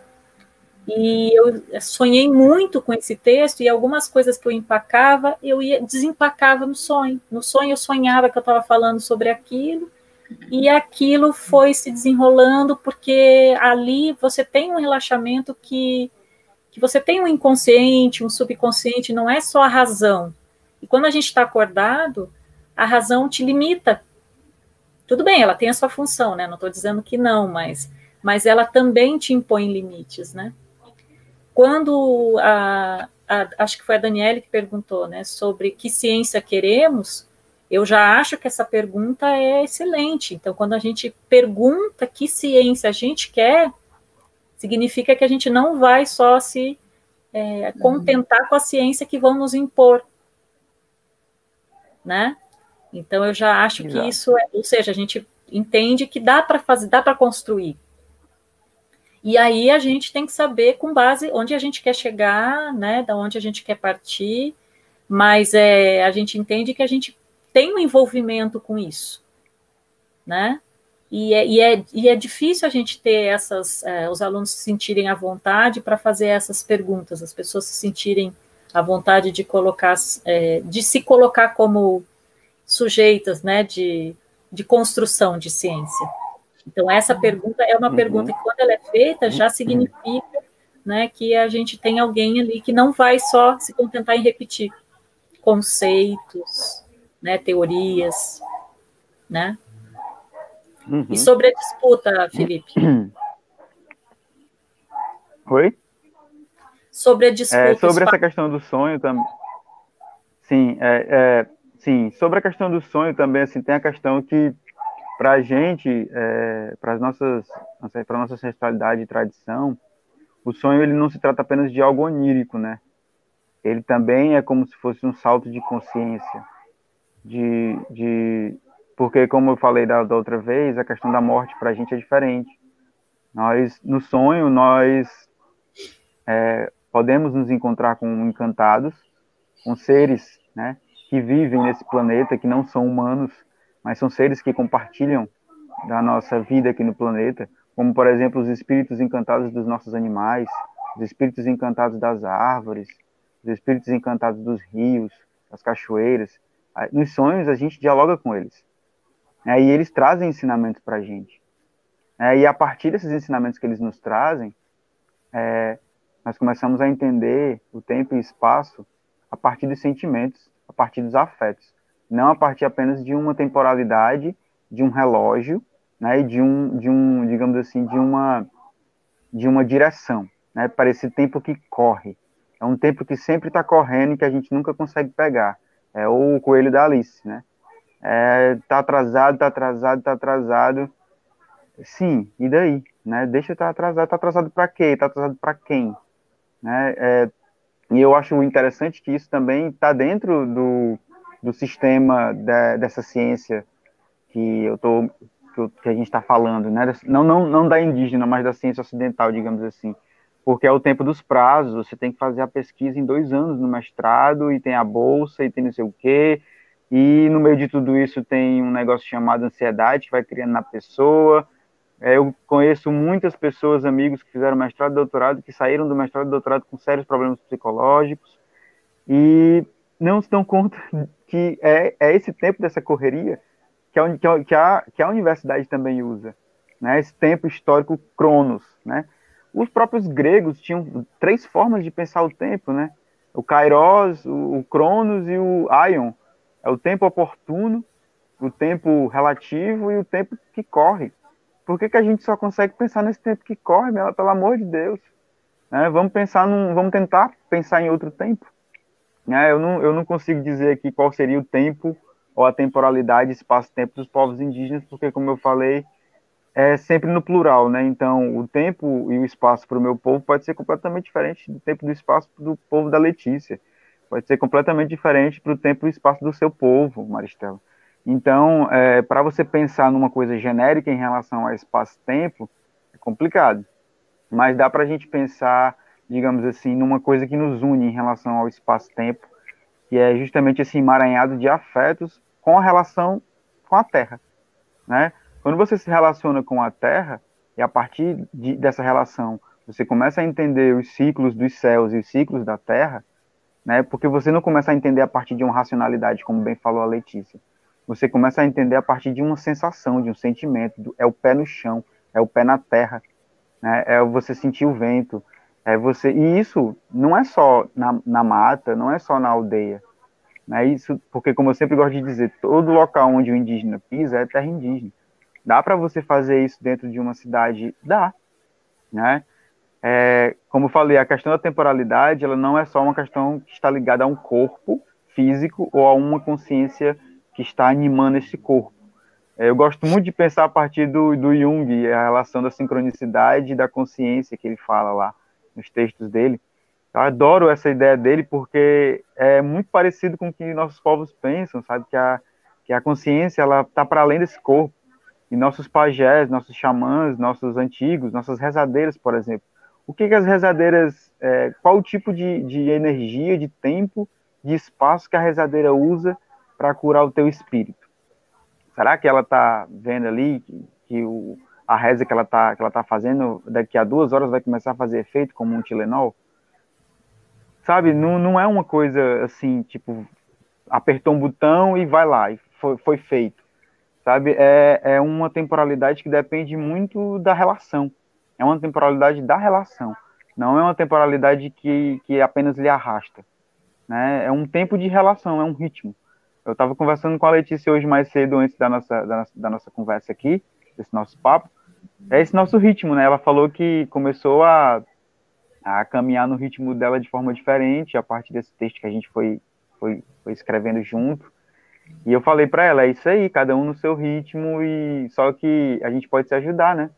E eu sonhei muito com esse texto, e algumas coisas que eu empacava, eu ia desempacava no sonho. No sonho eu sonhava que eu estava falando sobre aquilo, e aquilo foi se desenrolando porque ali você tem um relaxamento que, que você tem um inconsciente, um subconsciente, não é só a razão. E quando a gente está acordado, a razão te limita. Tudo bem, ela tem a sua função, né? Não estou dizendo que não, mas, mas ela também te impõe limites, né? Quando a, a, acho que foi a Daniele que perguntou, né, sobre que ciência queremos, eu já acho que essa pergunta é excelente. Então, quando a gente pergunta que ciência a gente quer, significa que a gente não vai só se é, contentar com a ciência que vão nos impor, né? Então, eu já acho Exato. que isso, é, ou seja, a gente entende que dá para fazer, dá para construir. E aí a gente tem que saber com base onde a gente quer chegar, né? Da onde a gente quer partir. Mas é, a gente entende que a gente tem um envolvimento com isso, né? E é, e é, e é difícil a gente ter essas, é, os alunos se sentirem à vontade para fazer essas perguntas, as pessoas se sentirem à vontade de colocar, é, de se colocar como sujeitas, né, de, de construção de ciência. Então, essa uhum. pergunta é uma uhum. pergunta que, quando ela é feita, já significa né, que a gente tem alguém ali que não vai só se contentar em repetir conceitos, né, teorias, né? Uhum. E sobre a disputa, Felipe? <clears throat> Oi? Sobre a disputa. É, sobre essa questão do sonho também. Sim, é, é, sim, sobre a questão do sonho também, assim, tem a questão que para a gente, é, para as nossas, para nossa ancestralidade e tradição, o sonho ele não se trata apenas de algo onírico, né? Ele também é como se fosse um salto de consciência de, de porque como eu falei da, da outra vez, a questão da morte para a gente é diferente. Nós, no sonho, nós é, podemos nos encontrar com encantados, com seres, né, que vivem nesse planeta, que não são humanos, mas são seres que compartilham da nossa vida aqui no planeta, como, por exemplo, os espíritos encantados dos nossos animais, os espíritos encantados das árvores, os espíritos encantados dos rios, das cachoeiras. Nos sonhos, a gente dialoga com eles. Né, e eles trazem ensinamentos para a gente. É, e a partir desses ensinamentos que eles nos trazem, é, nós começamos a entender o tempo e espaço a partir dos sentimentos, a partir dos afetos, não a partir apenas de uma temporalidade, de um relógio, né, e de um, de um, digamos assim, de uma, de uma direção, né, para esse tempo que corre. É um tempo que sempre está correndo e que a gente nunca consegue pegar. É o coelho da Alice, né? É, tá atrasado, tá atrasado, tá atrasado Sim, e daí? Né? Deixa estar atrasado. Está atrasado para quê? Está atrasado para quem? Né? É, e eu acho interessante que isso também está dentro do, do sistema de, dessa ciência que eu tô que, eu, que a gente está falando, né? Não, não, não da indígena, mas da ciência ocidental, digamos assim, porque é o tempo dos prazos. Você tem que fazer a pesquisa em dois anos no mestrado e tem a bolsa e tem não sei o quê. E no meio de tudo isso tem um negócio chamado ansiedade que vai criando na pessoa é, eu conheço muitas pessoas, amigos que fizeram mestrado e doutorado, que saíram do mestrado e doutorado com sérios problemas psicológicos e não se dão conta que é, é esse tempo dessa correria que a, que a, que a universidade também usa, né? esse tempo histórico cronos. Né? Os próprios gregos tinham três formas de pensar o tempo, né? o kairos, o, o cronos e o aion. É o tempo oportuno, o tempo relativo e o tempo que corre. Por que, que a gente só consegue pensar nesse tempo que corre, meu, pelo amor de Deus? Né? Vamos pensar num, vamos tentar pensar em outro tempo. Né? Eu, não, eu não consigo dizer aqui qual seria o tempo ou a temporalidade, espaço-tempo dos povos indígenas, porque, como eu falei, é sempre no plural, né? Então, o tempo e o espaço para o meu povo pode ser completamente diferente do tempo do espaço do povo da Letícia. Pode ser completamente diferente para o tempo e espaço do seu povo, Maristela. Então, é, para você pensar numa coisa genérica em relação a espaço-tempo, é complicado. Mas dá para a gente pensar, digamos assim, numa coisa que nos une em relação ao espaço-tempo, que é justamente esse emaranhado de afetos com relação com a Terra. Né? Quando você se relaciona com a Terra, e a partir de, dessa relação você começa a entender os ciclos dos céus e os ciclos da Terra, né? porque você não começa a entender a partir de uma racionalidade, como bem falou a Letícia você começa a entender a partir de uma sensação, de um sentimento, é o pé no chão, é o pé na terra, né? é você sentir o vento, é você e isso não é só na, na mata, não é só na aldeia, né? Isso porque como eu sempre gosto de dizer, todo local onde o indígena pisa é terra indígena. Dá para você fazer isso dentro de uma cidade, dá, né? É, como falei, a questão da temporalidade, ela não é só uma questão que está ligada a um corpo físico ou a uma consciência que está animando esse corpo. É, eu gosto muito de pensar a partir do, do Jung, a relação da sincronicidade e da consciência que ele fala lá nos textos dele. Eu adoro essa ideia dele porque é muito parecido com o que nossos povos pensam, sabe? Que a, que a consciência ela está para além desse corpo. E nossos pajés, nossos xamãs, nossos antigos, nossas rezadeiras, por exemplo. O que, que as rezadeiras, é, qual o tipo de, de energia, de tempo, de espaço que a rezadeira usa para curar o teu espírito? Será que ela está vendo ali que, que o, a reza que ela está tá fazendo daqui a duas horas vai começar a fazer efeito como um Tilenol? Sabe, não, não é uma coisa assim, tipo, apertou um botão e vai lá, e foi, foi feito. Sabe, é, é uma temporalidade que depende muito da relação. É uma temporalidade da relação. Não é uma temporalidade que, que apenas lhe arrasta. Né? É um tempo de relação, é um ritmo. Eu estava conversando com a Letícia hoje mais cedo, antes da nossa, da, da nossa conversa aqui, desse nosso papo. É esse nosso ritmo, né? Ela falou que começou a, a caminhar no ritmo dela de forma diferente, a partir desse texto que a gente foi, foi, foi escrevendo junto. E eu falei para ela, é isso aí, cada um no seu ritmo, e só que a gente pode se ajudar, né?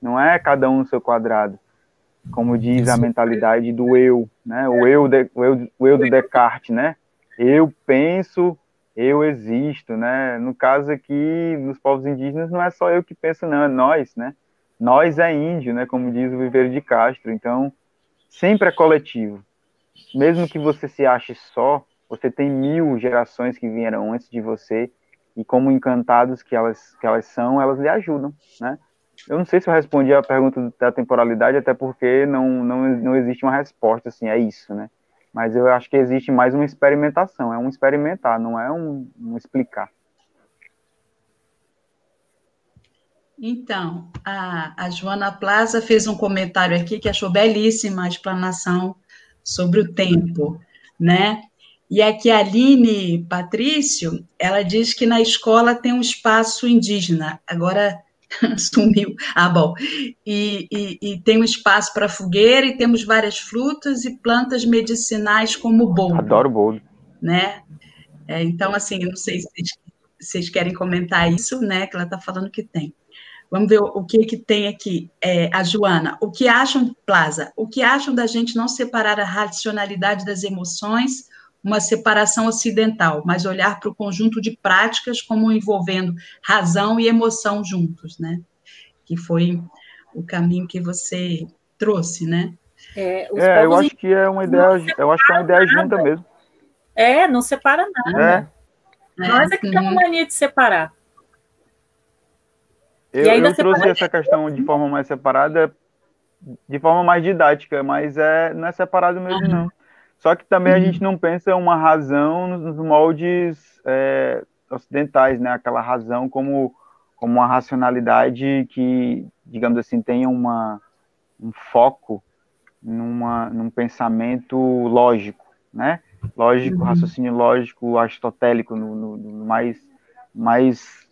Não é cada um no seu quadrado, como diz a mentalidade do eu, né? O eu, de, o eu, o eu do Descartes, né? Eu penso, eu existo, né? No caso aqui, nos povos indígenas, não é só eu que penso, não, é nós, né? nós é índio, né? Como diz o Viveiro de Castro. Então, sempre é coletivo. Mesmo que você se ache só, você tem mil gerações que vieram antes de você e como encantados que elas, que elas são, elas lhe ajudam, né? Eu não sei se eu respondi a pergunta da temporalidade, até porque não, não, não existe uma resposta, assim, é isso, né? Mas eu acho que existe mais uma experimentação, é um experimentar, não é um, um explicar. Então, a, a Joana Plaza fez um comentário aqui que achou belíssima a explanação sobre o tempo, né? E aqui a Aline Patrício, ela diz que na escola tem um espaço indígena. Agora <laughs> sumiu. Ah, bom. E, e, e tem um espaço para fogueira e temos várias frutas e plantas medicinais como o boldo. Adoro boldo. Né? É, então, assim, eu não sei se vocês, vocês querem comentar isso, né? Que ela está falando que tem. Vamos ver o que que tem aqui. É, a Joana, o que acham, Plaza, o que acham da gente não separar a racionalidade das emoções, uma separação ocidental, mas olhar para o conjunto de práticas como envolvendo razão e emoção juntos, né? Que foi o caminho que você trouxe, né? É, é eu acho que é uma ideia, eu acho que é uma ideia nada. junta mesmo. É, não separa nada. É. Nós é que temos mania de separar. Eu, eu trouxe essa questão de forma mais separada, de forma mais didática, mas é, não é separado mesmo, uhum. não. Só que também uhum. a gente não pensa uma razão nos moldes é, ocidentais, né? Aquela razão como, como uma racionalidade que, digamos assim, tenha uma, um foco numa, num pensamento lógico, né? Lógico, uhum. raciocínio lógico, aristotélico, no, no, no mais, mais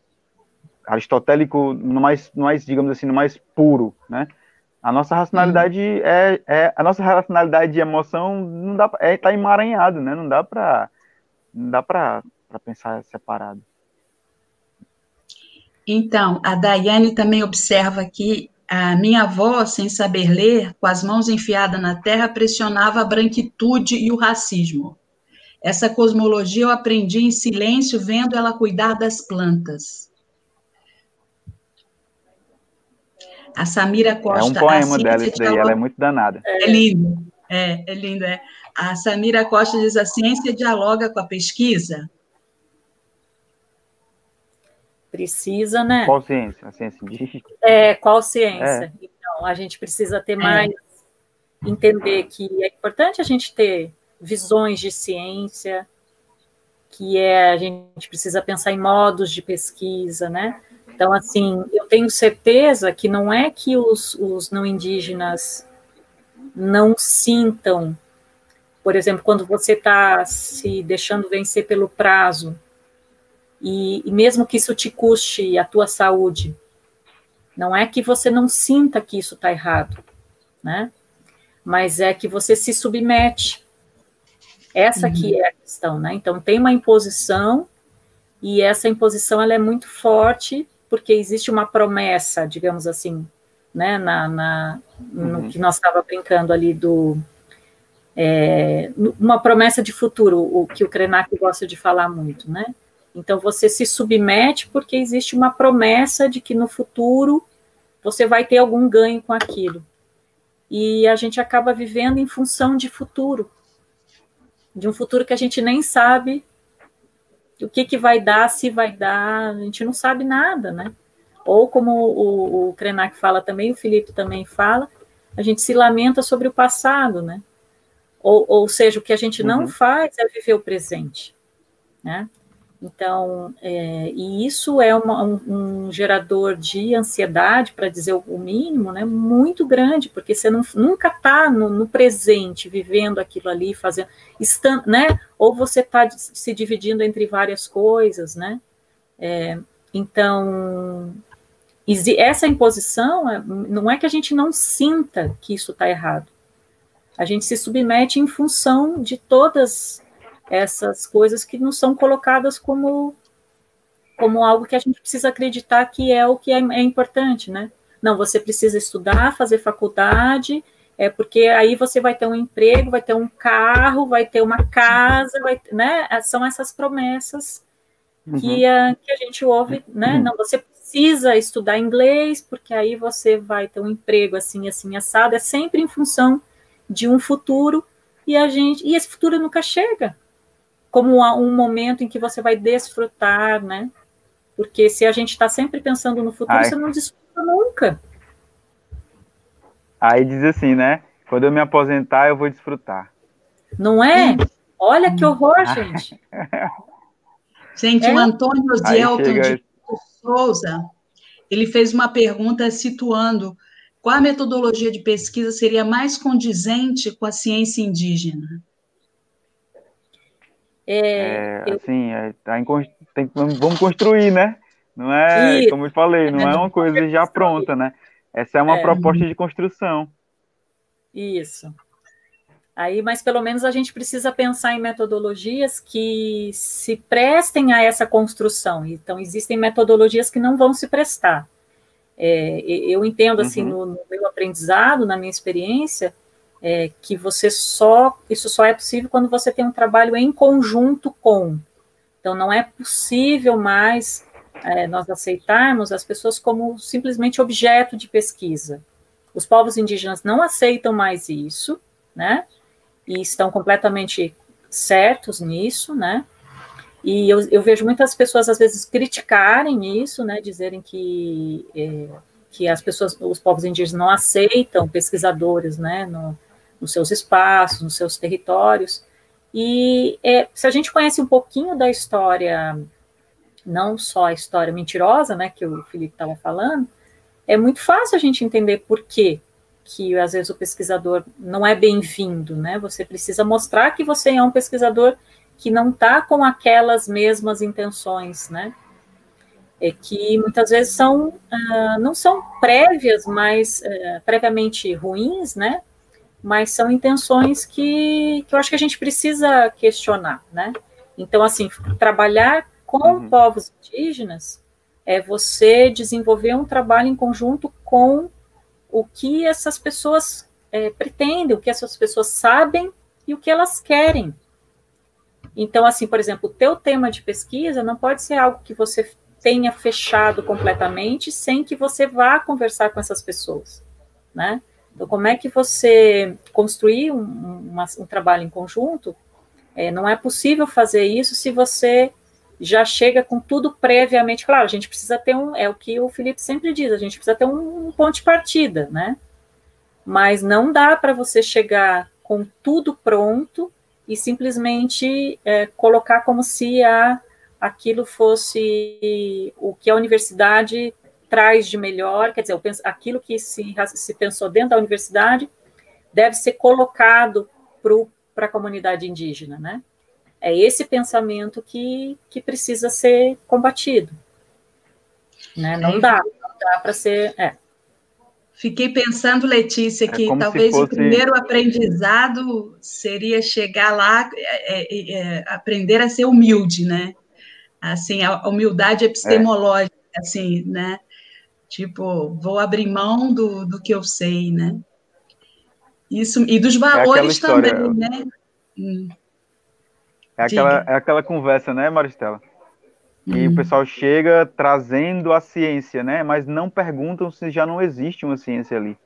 aristotélico no mais, no mais, digamos assim, no mais puro, né? A nossa racionalidade uhum. é, é, a nossa racionalidade de emoção não dá é tá emaranhado, né? Não dá para não dá para pensar separado. Então, a Daiane também observa que a minha avó, sem saber ler, com as mãos enfiadas na terra, pressionava a branquitude e o racismo. Essa cosmologia eu aprendi em silêncio, vendo ela cuidar das plantas. A Samira Costa. É um poema dela, isso daí, ela é muito danada. É lindo, é, é lindo, é. A Samira Costa diz: a ciência dialoga com a pesquisa? Precisa, né? Qual ciência? A ciência indígena? É, qual ciência? É. Então, a gente precisa ter mais, é. entender que é importante a gente ter visões de ciência, que é a gente precisa pensar em modos de pesquisa, né? Então, assim, eu tenho certeza que não é que os, os não indígenas não sintam, por exemplo, quando você está se deixando vencer pelo prazo, e, e, mesmo que isso te custe a tua saúde, não é que você não sinta que isso está errado, né? Mas é que você se submete. Essa uhum. que é a questão, né? Então tem uma imposição e essa imposição ela é muito forte porque existe uma promessa, digamos assim, né, na, na no uhum. que nós estava brincando ali do é, uma promessa de futuro, o que o Krenak gosta de falar muito, né? Então você se submete porque existe uma promessa de que no futuro você vai ter algum ganho com aquilo. E a gente acaba vivendo em função de futuro, de um futuro que a gente nem sabe o que, que vai dar, se vai dar, a gente não sabe nada, né? Ou como o, o Krenak fala também, o Felipe também fala, a gente se lamenta sobre o passado, né? Ou, ou seja, o que a gente não uhum. faz é viver o presente, né? Então, é, e isso é uma, um, um, gerador de ansiedade, para dizer o mínimo, né, muito grande, porque você não, nunca está no, no, presente, vivendo aquilo ali, fazendo, está, né, ou você está se dividindo entre várias coisas, né, é, então, essa imposição, é, não é que a gente não sinta que isso está errado, a gente se submete em função de todas essas coisas que não são colocadas como como algo que a gente precisa acreditar que é o que é, é importante, né? Não, você precisa estudar, fazer faculdade, é porque aí você vai ter um emprego, vai ter um carro, vai ter uma casa, vai, né? São essas promessas que, uhum. a, que a gente ouve, né? Uhum. Não, você precisa estudar inglês, porque aí você vai ter um emprego assim, assim, assado, é sempre em função de um futuro, e a gente, e esse futuro nunca chega, como um momento em que você vai desfrutar, né? Porque se a gente está sempre pensando no futuro, Ai. você não desfruta nunca. Aí diz assim, né? Quando eu me aposentar, eu vou desfrutar. Não é? Olha que horror, gente. <laughs> Gente, é? o Antônio Osielton chega... de Souza, ele fez uma pergunta situando qual a metodologia de pesquisa seria mais condizente com a ciência indígena. É, é assim, é, tá em, tem, vamos construir, né? Não é, e, como eu falei, não é, é uma coisa já pronta, né? Essa é uma é. proposta de construção. Isso. Aí, mas pelo menos a gente precisa pensar em metodologias que se prestem a essa construção. Então, existem metodologias que não vão se prestar. É, eu entendo, assim, uhum. no, no, meu aprendizado, na minha experiência, é, que você só, isso só é possível quando você tem um trabalho em conjunto com. Então, não é possível mais é, nós aceitarmos as pessoas como simplesmente objeto de pesquisa. Os povos indígenas não aceitam mais isso, né? e estão completamente certos nisso, né? E eu, eu, vejo muitas pessoas às vezes criticarem isso, né? Dizerem que é, que as pessoas, os povos indígenas não aceitam pesquisadores, né? No, nos seus espaços, nos seus territórios. E é, se a gente conhece um pouquinho da história, não só a história mentirosa, né? Que o Felipe estava falando, é muito fácil a gente entender por quê que às vezes o pesquisador não é bem-vindo, né? Você precisa mostrar que você é um pesquisador que não está com aquelas mesmas intenções, né? É que muitas vezes são uh, não são prévias, mas uh, previamente ruins, né? Mas são intenções que, que eu acho que a gente precisa questionar, né? Então, assim, trabalhar com uhum. povos indígenas é você desenvolver um trabalho em conjunto com o que essas pessoas é, pretendem, o que essas pessoas sabem e o que elas querem. Então, assim, por exemplo, o teu tema de pesquisa não pode ser algo que você tenha fechado completamente sem que você vá conversar com essas pessoas, né? Então, como é que você construir um, uma, um trabalho em conjunto? É, não é possível fazer isso se você já chega com tudo previamente. Claro, a gente precisa ter um, é o que o Felipe sempre diz, a gente precisa ter um, um ponto de partida, né? Mas não dá para você chegar com tudo pronto e simplesmente é, colocar como se a, aquilo fosse o que a universidade traz de melhor, quer dizer, penso, aquilo que se, se pensou dentro da universidade deve ser colocado para a comunidade indígena, né? É esse pensamento que, que precisa ser combatido. Né? Não dá, não dá para ser. É. Fiquei pensando, Letícia, é que é talvez fosse... o primeiro aprendizado seria chegar lá, é, é, é, aprender a ser humilde, né? Assim, a humildade epistemológica, assim, né? Tipo, vou abrir mão do, do que eu sei, né? Isso, e dos valores também, né? Hum. É aquela, é aquela conversa, né, Maristela? Que uhum. o pessoal chega trazendo a ciência, né? Mas não perguntam se já não existe uma ciência ali.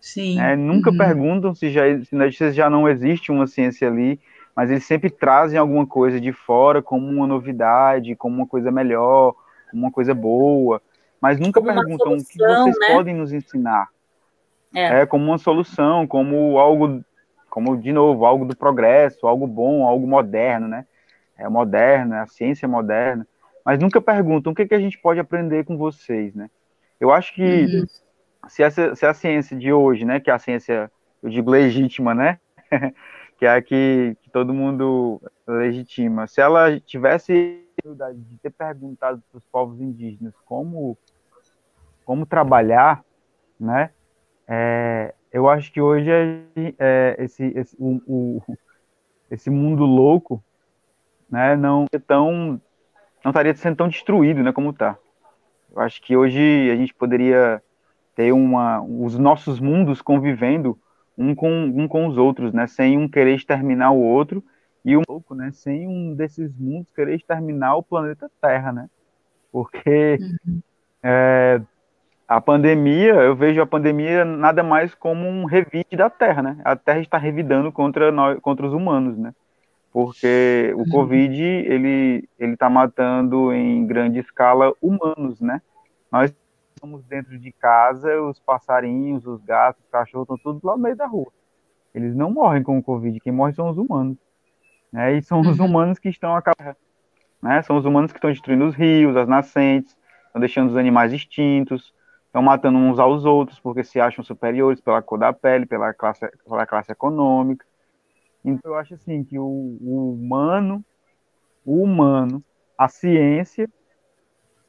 Sim. É, nunca uhum. perguntam se já, se já não existe uma ciência ali, mas eles sempre trazem alguma coisa de fora como uma novidade, como uma coisa melhor, uma coisa boa, mas nunca como perguntam solução, o que vocês né? podem nos ensinar. É. é como uma solução, como algo como, de novo, algo do progresso, algo bom, algo moderno, né? É moderno, é a ciência é moderna, mas nunca perguntam o que, que a gente pode aprender com vocês, né? Eu acho que uhum. se, essa, se a ciência de hoje, né, que é a ciência, eu digo legítima, né? <laughs> que é a que, que todo mundo legitima, se ela tivesse de ter perguntado para os povos indígenas como, como trabalhar, né? É, eu acho que hoje é, esse, esse, o, o, esse mundo louco né, não é tão não estaria sendo tão destruído né, como está. Eu acho que hoje a gente poderia ter uma, os nossos mundos convivendo um com, um com os outros, né, sem um querer exterminar o outro e um pouco, né, sem um desses mundos querer exterminar o planeta Terra, né, porque uhum. É, a pandemia, eu vejo a pandemia nada mais como um revide da Terra, né? A Terra está revidando contra nós, contra os humanos, né? Porque o uhum. Covid ele ele está matando em grande escala humanos, né? Nós estamos dentro de casa, os passarinhos, os gatos, os cachorros estão todos lá no meio da rua. Eles não morrem com o Covid, quem morre são os humanos, né? E são os uhum. humanos que estão acabando, né? São os humanos que estão destruindo os rios, as nascentes, estão deixando os animais extintos estão matando uns aos outros porque se acham superiores pela cor da pele, pela classe, pela classe econômica. Então eu acho assim que o, o humano, o humano, a ciência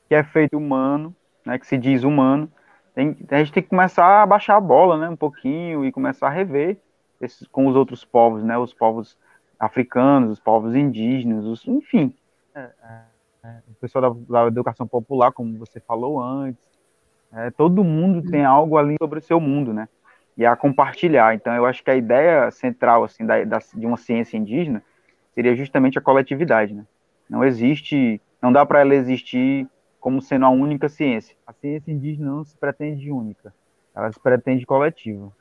que é feito humano, né, que se diz humano, tem, a gente tem que começar a baixar a bola, né, um pouquinho e começar a rever esses, com os outros povos, né, os povos africanos, os povos indígenas, os, enfim, é, é, é o pessoal da, da educação popular, como você falou antes, é, todo mundo tem algo ali sobre o seu mundo, né? E a compartilhar. Então, eu acho que a ideia central assim da, da, de uma ciência indígena seria justamente a coletividade, né? Não existe, não dá para ela existir como sendo a única ciência. A ciência indígena não se pretende única, ela se pretende coletiva.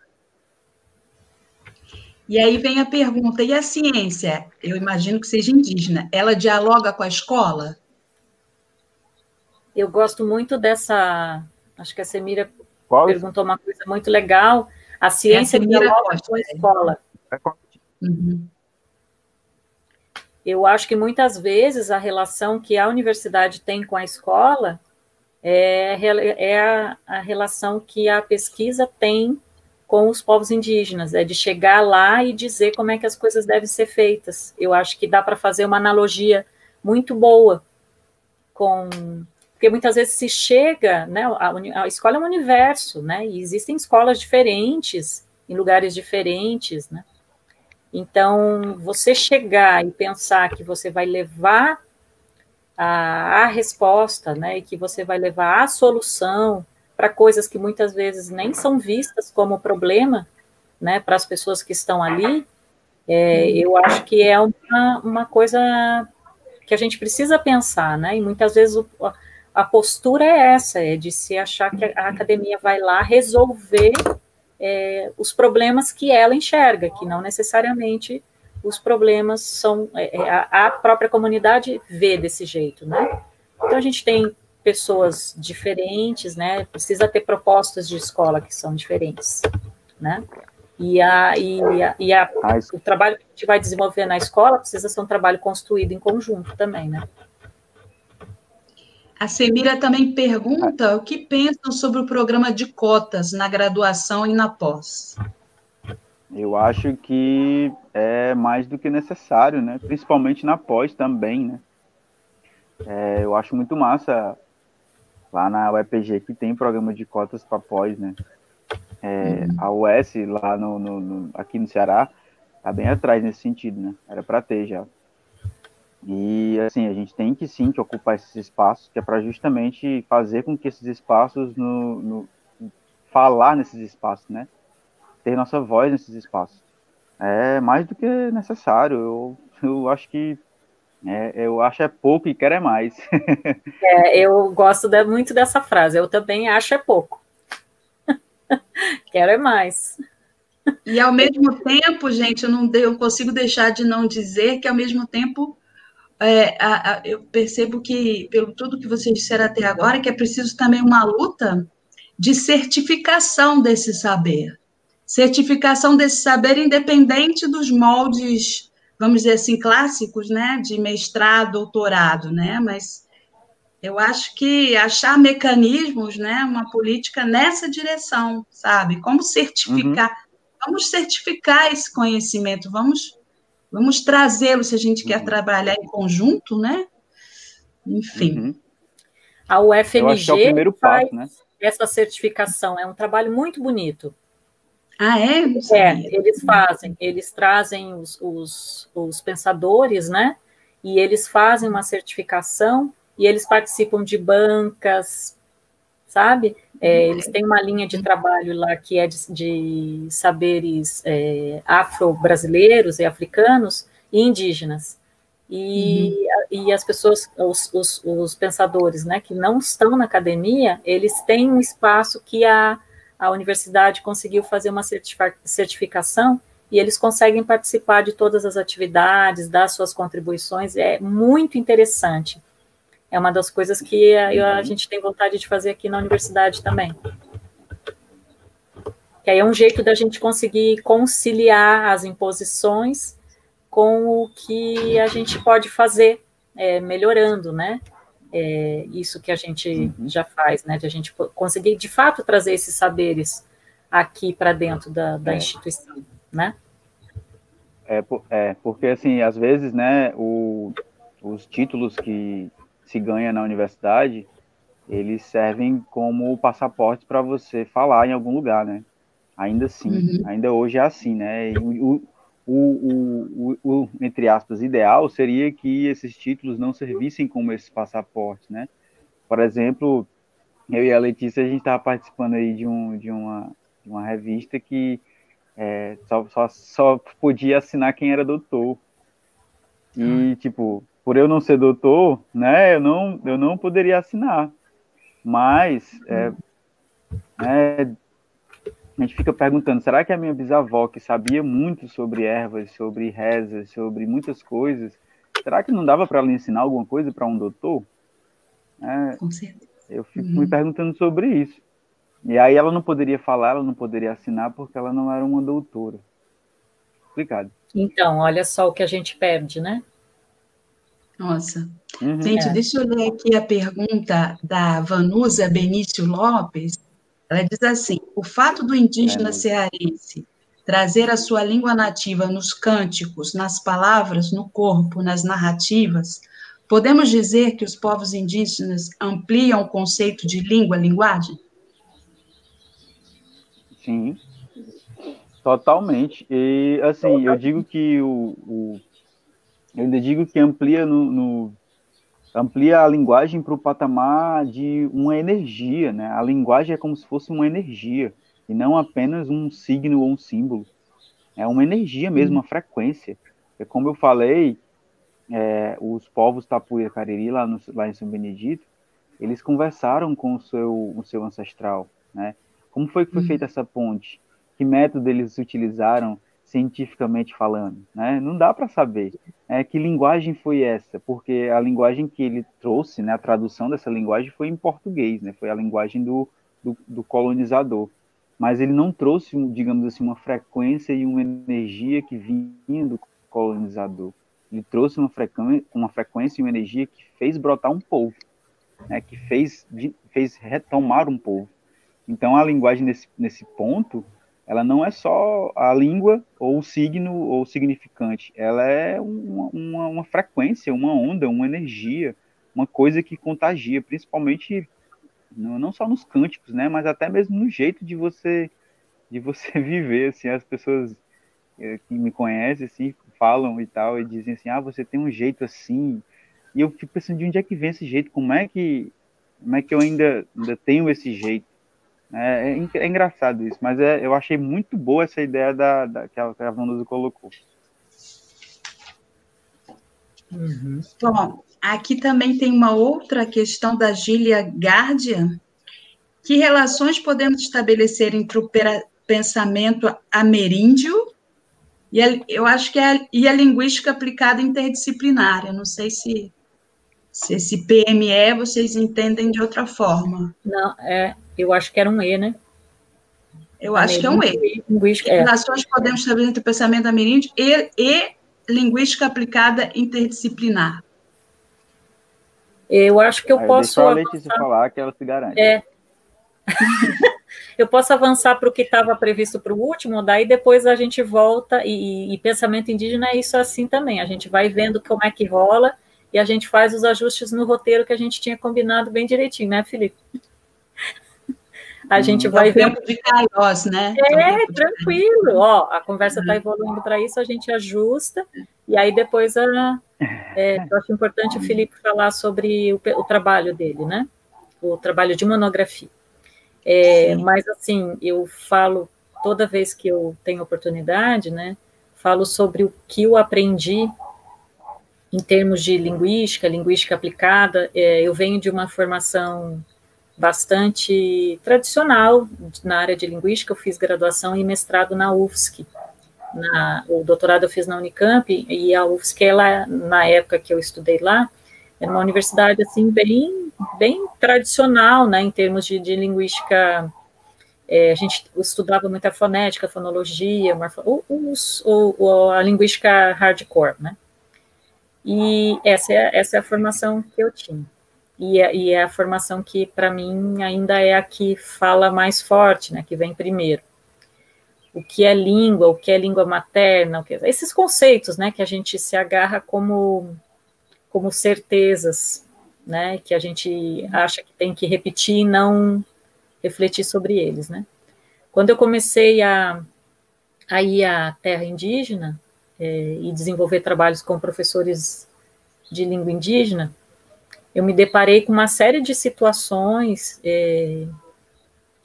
E aí vem a pergunta: e a ciência? Eu imagino que seja indígena. Ela dialoga com a escola? Eu gosto muito dessa Acho que a Semira Qual? perguntou uma coisa muito legal. A ciência é a dialoga com a escola. Uhum. Eu acho que muitas vezes a relação que a universidade tem com a escola é, é a, a relação que a pesquisa tem com os povos indígenas, é de chegar lá e dizer como é que as coisas devem ser feitas. Eu acho que dá para fazer uma analogia muito boa com porque muitas vezes se chega, né, a, a, escola é um universo, né, e existem escolas diferentes, em lugares diferentes, né, então, você chegar e pensar que você vai levar a, a resposta, né, e que você vai levar a solução para coisas que muitas vezes nem são vistas como problema, né, para as pessoas que estão ali, é, eu acho que é uma, uma coisa que a gente precisa pensar, né, e muitas vezes o, a postura é essa, é de se achar que a academia vai lá resolver é, os problemas que ela enxerga, que não necessariamente os problemas são é, é a, a própria comunidade vê desse jeito, né? Então a gente tem pessoas diferentes, né? Precisa ter propostas de escola que são diferentes, né? E, a, e, a, e a, o trabalho que a gente vai desenvolver na escola precisa ser um trabalho construído em conjunto também, né? A Semira também pergunta o que pensam sobre o programa de cotas na graduação e na pós. Eu acho que é mais do que necessário, né? Principalmente na pós também, né? É, eu acho muito massa lá na UEPG que tem programa de cotas para pós, né? É, uhum. A US lá no, no, no, aqui no Ceará tá bem atrás nesse sentido, né? Era para ter já. E assim, a gente tem que sim que ocupar esses espaços, que é para justamente fazer com que esses espaços no, no, falar nesses espaços, né? Ter nossa voz nesses espaços. É mais do que necessário. Eu, eu acho que é, eu acho é pouco e quero é mais. <laughs> é, eu gosto de, muito dessa frase. Eu também acho é pouco. <laughs> quero é mais. E ao mesmo tempo, gente, eu não eu consigo deixar de não dizer que ao mesmo tempo é, a, a, eu percebo que, pelo tudo que vocês disseram até agora, que é preciso também uma luta de certificação desse saber. Certificação desse saber independente dos moldes, vamos dizer assim, clássicos, né, de mestrado, doutorado, né, mas eu acho que achar mecanismos, né, uma política nessa direção, sabe? Como certificar, uhum. vamos certificar esse conhecimento, vamos Vamos trazê-lo se a gente quer uhum. trabalhar em conjunto, né? Enfim. Uhum. A UFMG é o primeiro passo, né? essa certificação, é um trabalho muito bonito. Ah, é? É, eles fazem, eles trazem os, os, os pensadores, né? E eles fazem uma certificação e eles participam de bancas, sabe? É, eles têm uma linha de trabalho lá que é de, de saberes é, afro-brasileiros e africanos e indígenas. e, uhum. e as pessoas, os, os, os, pensadores, né, que não estão na academia, eles têm um espaço que a, a universidade conseguiu fazer uma certificação e eles conseguem participar de todas as atividades, dar suas contribuições, é muito interessante. É uma das coisas que a, a uhum. gente tem vontade de fazer aqui na universidade também. Que aí é um jeito da gente conseguir conciliar as imposições com o que a gente pode fazer, é, melhorando, né? É, isso que a gente uhum. já faz, né? De a gente conseguir, de fato, trazer esses saberes aqui para dentro da, da é. instituição, né? É, é, porque, assim, às vezes, né, o, os títulos que se ganha na universidade, eles servem como passaporte para você falar em algum lugar, né? Ainda assim, uhum. ainda hoje é assim, né? o, o, o, o, entre aspas, ideal seria que esses títulos não servissem como esses passaportes, né? Por exemplo, eu e a Letícia, a gente estava participando aí de, um, de, uma, de uma revista que é, só, só, só podia assinar quem era doutor. E, ah. tipo, por eu não ser doutor, né, eu não, eu não poderia assinar. Mas, é, é, a gente fica perguntando, será que a minha bisavó, que sabia muito sobre ervas, sobre rezas, sobre muitas coisas, será que não dava para ela ensinar alguma coisa para um doutor? É, Com certeza. Eu fico uhum. me perguntando sobre isso. E aí ela não poderia falar, ela não poderia assinar porque ela não era uma doutora. Complicado. Então, olha só o que a gente perde, né? Nossa. Uhum. Gente, é. deixa eu ler aqui a pergunta da Vanusa Benício Lopes. Ela diz assim: o fato do indígena é. cearense trazer a sua língua nativa nos cânticos, nas palavras, no corpo, nas narrativas, podemos dizer que os povos indígenas ampliam o conceito de língua, linguagem? Sim, totalmente. E assim, eu digo que o, o eu digo que amplia no, no amplia a linguagem para o patamar de uma energia, né? A linguagem é como se fosse uma energia e não apenas um signo ou um símbolo. É uma energia mesmo, uma frequência. É como eu falei, é, os povos Tapuia Cariri lá, no, lá em São Benedito, eles conversaram com o seu, o seu ancestral, né? Como foi que foi feita essa ponte? Que método eles utilizaram? Cientificamente falando, né? Não dá para saber é, que linguagem foi essa, porque a linguagem que ele trouxe, né, a tradução dessa linguagem foi em português, né? Foi a linguagem do, do, do colonizador, mas ele não trouxe, digamos assim, uma frequência e uma energia que vinha do colonizador. Ele trouxe uma frequência, uma frequência e uma energia que fez brotar um povo, né? Que fez fez retomar um povo. Então a linguagem nesse nesse ponto ela não é só a língua ou o signo ou o significante, ela é uma, uma, uma, frequência, uma onda, uma energia, uma coisa que contagia, principalmente não, só nos cânticos, né, mas até mesmo no jeito de você de você <laughs> viver, assim, as pessoas eh, que me conhecem, assim, falam e tal, e dizem assim, ah, você tem um jeito assim, e eu fico pensando de onde é que vem esse jeito, como é que, como é que eu ainda, ainda tenho esse jeito, é, é, é, engraçado isso, mas é, eu achei muito boa essa ideia da, da que a, que a Vanusa colocou. Uhum. Bom, aqui também tem uma outra questão da Gília Guardian. Que relações podemos estabelecer entre o pensamento ameríndio e a, eu acho que é, e a linguística aplicada interdisciplinar? Eu não sei se, se esse PME vocês entendem de outra forma. Não, é, eu acho que era um E, né? Eu acho que é um E. Linguística, é. Relações podemos estabelecer entre o pensamento ameríndio e, e linguística aplicada interdisciplinar. Eu acho que eu Aí posso. Deixa a Letícia falar que ela se garante. É. <laughs> eu posso avançar para o que estava previsto para o último, daí depois a gente volta, e, e, pensamento indígena é isso assim também. A gente vai vendo como é que rola e a gente faz os ajustes no roteiro que a gente tinha combinado bem direitinho, né, Felipe? <laughs> A gente hum, vai ver. de Caiós, né? É, tranquilo. Ó, a conversa está evoluindo para isso, a gente ajusta. E aí depois a, é, eu acho importante o Felipe falar sobre o, o, trabalho dele, né? O trabalho de monografia. É, mas assim, eu falo toda vez que eu tenho oportunidade, né? Falo sobre o que eu aprendi em termos de linguística, linguística aplicada, é, eu venho de uma formação bastante tradicional na área de linguística. Eu fiz graduação e mestrado na UFSC. Na, o doutorado eu fiz na Unicamp e a UFSC, ela, na época que eu estudei lá, era uma universidade assim bem, bem tradicional, né, em termos de, de linguística. É, a gente estudava muita fonética, fonologia, morfo, o, a linguística hardcore, né? E essa é, essa é a formação que eu tinha. E é, e é a formação que, para mim, ainda é a que fala mais forte, né, que vem primeiro. O que é língua, o que é língua materna, que, esses conceitos né, que a gente se agarra como, como certezas, né, que a gente acha que tem que repetir e não refletir sobre eles. Né. Quando eu comecei a, a ir à terra indígena é, e desenvolver trabalhos com professores de língua indígena, eu me deparei com uma série de situações é,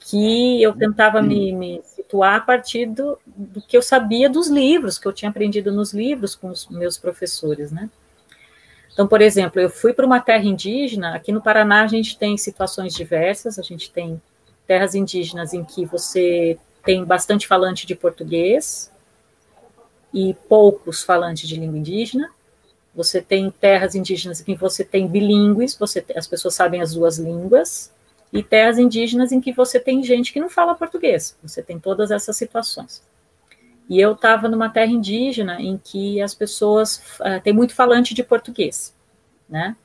que eu tentava me, me, situar a partir do, do, que eu sabia dos livros, que eu tinha aprendido nos livros com os meus professores, né? Então, por exemplo, eu fui para uma terra indígena, aqui no Paraná a gente tem situações diversas, a gente tem terras indígenas em que você tem bastante falante de português e poucos falantes de língua indígena, você tem terras indígenas em que você tem bilíngues, você as pessoas sabem as duas línguas, e terras indígenas em que você tem gente que não fala português. Você tem todas essas situações. E eu estava numa terra indígena em que as pessoas uh, tem muito falante de português, né?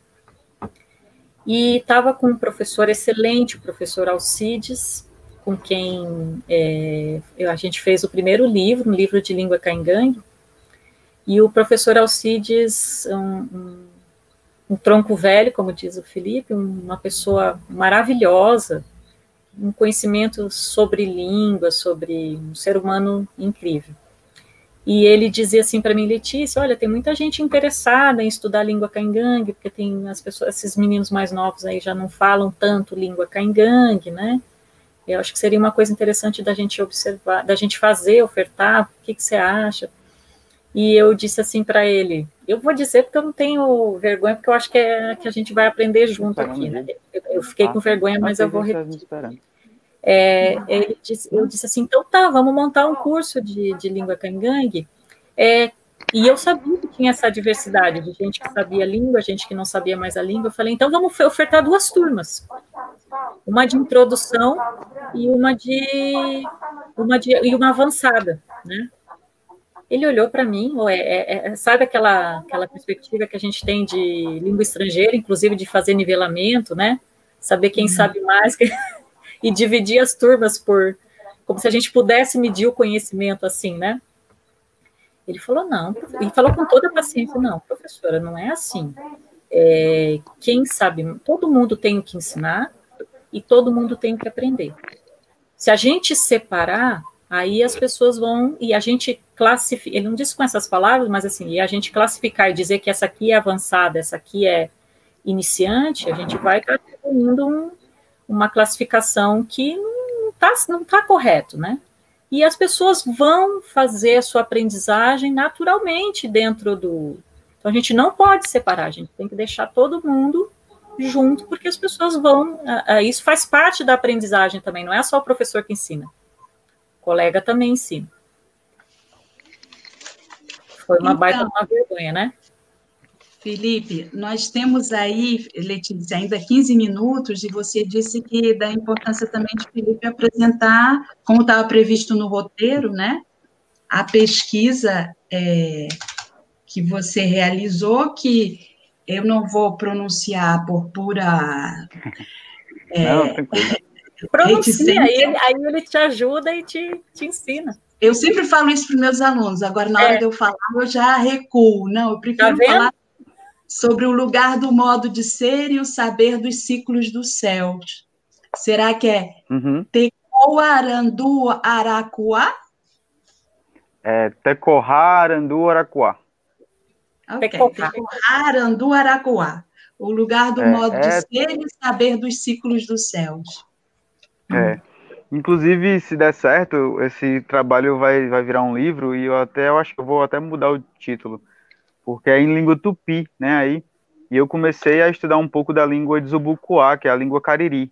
E estava com um professor excelente, o professor Alcides, com quem é, a gente fez o primeiro livro, um livro de língua caingangue, e o professor Alcides, um, um, um, tronco velho, como diz o Felipe, uma pessoa maravilhosa, um conhecimento sobre língua, sobre um ser humano incrível. E ele dizia assim para mim, Letícia, olha, tem muita gente interessada em estudar língua caingangue, porque tem as pessoas, esses meninos mais novos aí já não falam tanto língua caingangue, né? Eu acho que seria uma coisa interessante da gente observar, da gente fazer, ofertar, o que, que você acha? E eu disse assim para ele: eu vou dizer porque eu não tenho vergonha, porque eu acho que, é, que a gente vai aprender junto aqui. Né? Eu, eu, fiquei com vergonha, mas eu vou repetir. É, ele disse, eu disse assim: então tá, vamos montar um curso de, de língua cangangue. É, e eu sabia que tinha essa diversidade de gente que sabia a língua, gente que não sabia mais a língua. Eu falei: então vamos ofertar duas turmas. Uma de introdução e uma de uma de e uma avançada, né? ele olhou para mim, é, é, é, sabe aquela, aquela perspectiva que a gente tem de língua estrangeira, inclusive de fazer nivelamento, né? Saber quem uhum. sabe mais <laughs> e dividir as turmas por como se a gente pudesse medir o conhecimento assim, né? Ele falou não, ele falou com toda a paciência, não, professora, não é assim. É, quem sabe, todo mundo tem o que ensinar e todo mundo tem que aprender. Se a gente separar, aí as pessoas vão e a gente classificar, ele não disse com essas palavras, mas assim, e a gente classificar e dizer que essa aqui é avançada, essa aqui é iniciante, a gente vai atribuindo um, uma classificação que não está não tá correto, né? E as pessoas vão fazer a sua aprendizagem naturalmente dentro do. Então a gente não pode separar, a gente tem que deixar todo mundo junto, porque as pessoas vão. Isso faz parte da aprendizagem também, não é só o professor que ensina. O colega também ensina. Foi uma então, baita uma vergonha, né? Felipe, nós temos aí, Letícia, ainda 15 minutos, e você disse que da importância também de Felipe apresentar, como estava previsto no roteiro, né? A pesquisa é, que você realizou, que eu não vou pronunciar por pura. <laughs> É, não, <laughs> Pronuncia, aí, aí ele te ajuda e te, te ensina. Eu sempre falo isso para os meus alunos, agora na hora é. de eu falar, eu já recuo. Não, eu prefiro tá falar sobre o lugar do modo de ser e o saber dos ciclos dos céus. Será que é uhum. Tecoarandu Aracuá? É Tecoharandu Aracuá. Ok, Tecoharandu Aracuá. O lugar do é, modo é... de ser e saber dos ciclos dos céus. É. Hum. Inclusive, se der certo, esse trabalho vai, vai virar um livro e eu até eu acho que eu vou até mudar o título, porque é em língua tupi, né? Aí e eu comecei a estudar um pouco da língua de Zubucuá, que é a língua cariri,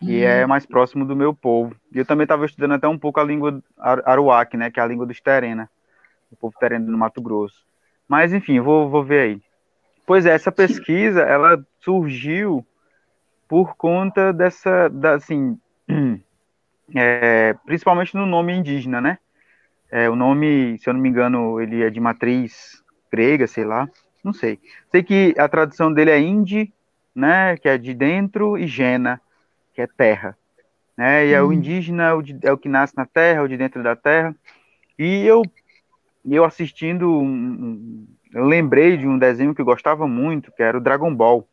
que é uhum. é mais próximo do meu povo. E eu também estava estudando até um pouco a língua aruac, né, que é a língua dos terena, o povo terena do Mato Grosso. Mas enfim, vou, vou ver aí. Pois é, essa pesquisa, ela surgiu por conta dessa, da, assim, <clears throat> é, principalmente no nome indígena, né? É, o nome, se eu não me engano, ele é de matriz grega, sei lá, não sei. Sei que a tradução dele é Indi, né, que é de dentro, e Gena, que é terra. Né? E é o uhum. indígena, é o, de, é o que nasce na terra, o de dentro da terra. E eu, eu assistindo, um, eu lembrei de um desenho que eu gostava muito, que era o Dragon Ball.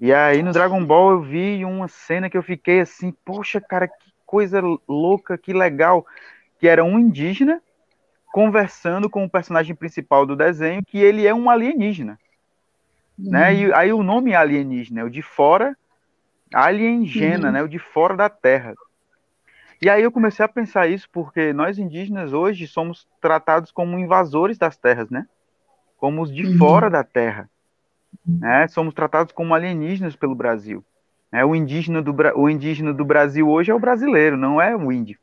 E aí no Dragon Ball eu vi uma cena que eu fiquei assim, poxa, cara, que coisa louca, que legal, que era um indígena conversando com o personagem principal do desenho, que ele é um alienígena. Uhum. Né? E aí o nome é alienígena, é o de fora, aliengena, uhum. né? o de fora da Terra. E aí eu comecei a pensar isso porque nós indígenas hoje somos tratados como invasores das terras, né? Como os de uhum. fora da Terra. Né? Somos tratados como alienígenas pelo Brasil. Né? O, indígena do, o indígena do Brasil hoje é o brasileiro, não é o índio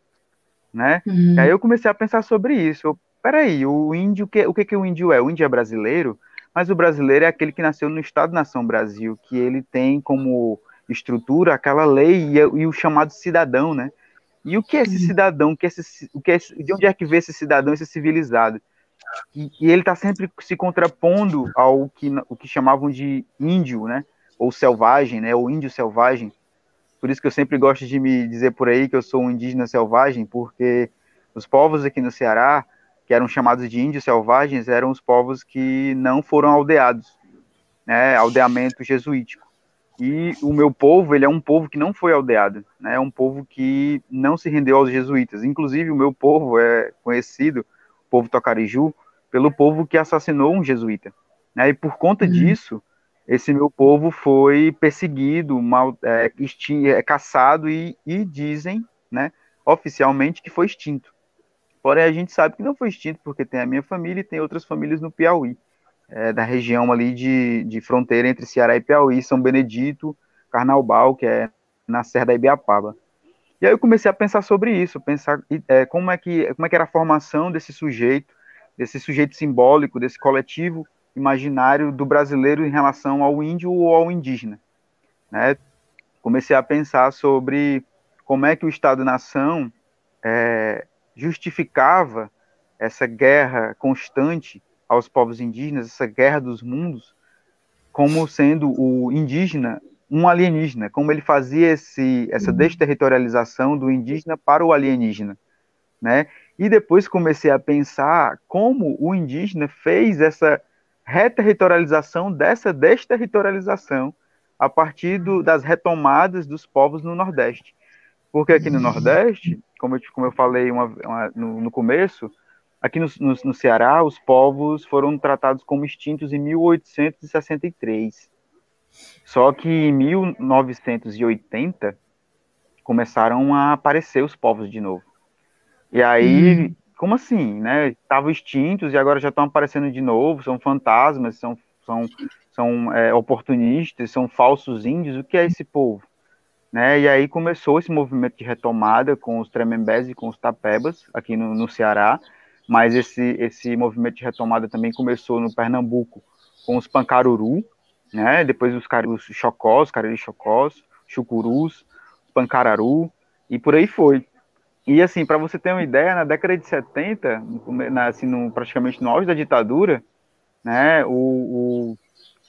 né? Uhum. Aí eu comecei a pensar sobre isso. Eu, peraí, o índio, que, o que, que o índio é? O índio é brasileiro, mas o brasileiro é aquele que nasceu no Estado-nação Brasil, que ele tem como estrutura aquela lei e, e, o chamado cidadão, né? E o que é esse uhum. cidadão? Que é esse, o que é, de onde é que vê esse cidadão, esse civilizado? E, e ele está sempre se contrapondo ao que, o que chamavam de índio, né? Ou selvagem, né? Ou índio selvagem, por isso que eu sempre gosto de me dizer por aí que eu sou um indígena selvagem, porque os povos aqui no Ceará, que eram chamados de índios selvagens, eram os povos que não foram aldeados, né, aldeamento jesuítico. E o meu povo, ele é um povo que não foi aldeado, né, é um povo que não se rendeu aos jesuítas. Inclusive, o meu povo é conhecido, o povo Tocariju, pelo povo que assassinou um jesuíta. Né, e por conta uhum. disso, esse meu povo foi perseguido, mal, é, é, caçado e, e, dizem, né, oficialmente que foi extinto. Porém, a gente sabe que não foi extinto porque tem a minha família e tem outras famílias no Piauí, é, da região ali de, de fronteira entre Ceará e Piauí, São Benedito, Carnaubal, que é na Serra da Ibiapaba. E aí eu comecei a pensar sobre isso, pensar é, como, é que, como é que era a formação desse sujeito, desse sujeito simbólico, desse coletivo imaginário do brasileiro em relação ao índio ou ao indígena. Né? Comecei a pensar sobre como é que o Estado-nação é, justificava essa guerra constante aos povos indígenas, essa guerra dos mundos, como sendo o indígena um alienígena, como ele fazia esse, essa uhum. desterritorialização do indígena para o alienígena, né? E depois comecei a pensar como o indígena fez essa reterritorialização dessa desterritorialização a partir do, das retomadas dos povos no Nordeste. Porque aqui no Nordeste, como eu, como eu falei uma, uma, no, no, começo, aqui no, no, no, Ceará, os povos foram tratados como extintos em 1863. Só que em 1980 começaram a aparecer os povos de novo. E aí hum como assim, né? Estavam extintos e agora já estão aparecendo de novo, são fantasmas, são, são, são é, oportunistas, são falsos índios, o que é esse povo? Né? E aí começou esse movimento de retomada com os Tremembés e com os Tapebas, aqui no, no Ceará, mas esse, esse movimento de retomada também começou no Pernambuco com os Pancaruru, né? depois os, os Chocós, Cariri Chocós, Chucurus, Pancararu, e por aí foi. E assim, para você ter uma ideia, na década de 70, na, assim, no, praticamente no auge da ditadura, né, o, o,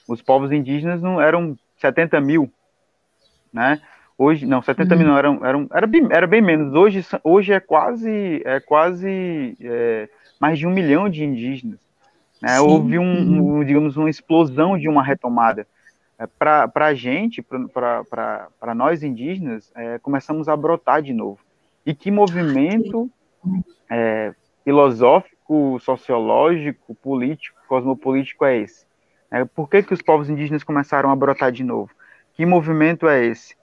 os povos indígenas não eram 70 mil, né? Hoje, não, 70 uhum. mil não, eram, eram, era, bem, era bem menos. Hoje, hoje é quase, é quase é, mais de um milhão de indígenas. Né? Houve um, um, digamos, uma explosão de uma retomada. É, para a gente, para nós indígenas, é, começamos a brotar de novo. E que movimento é, filosófico, sociológico, político, cosmopolítico é esse? É, por que, que os povos indígenas começaram a brotar de novo? Que movimento é esse?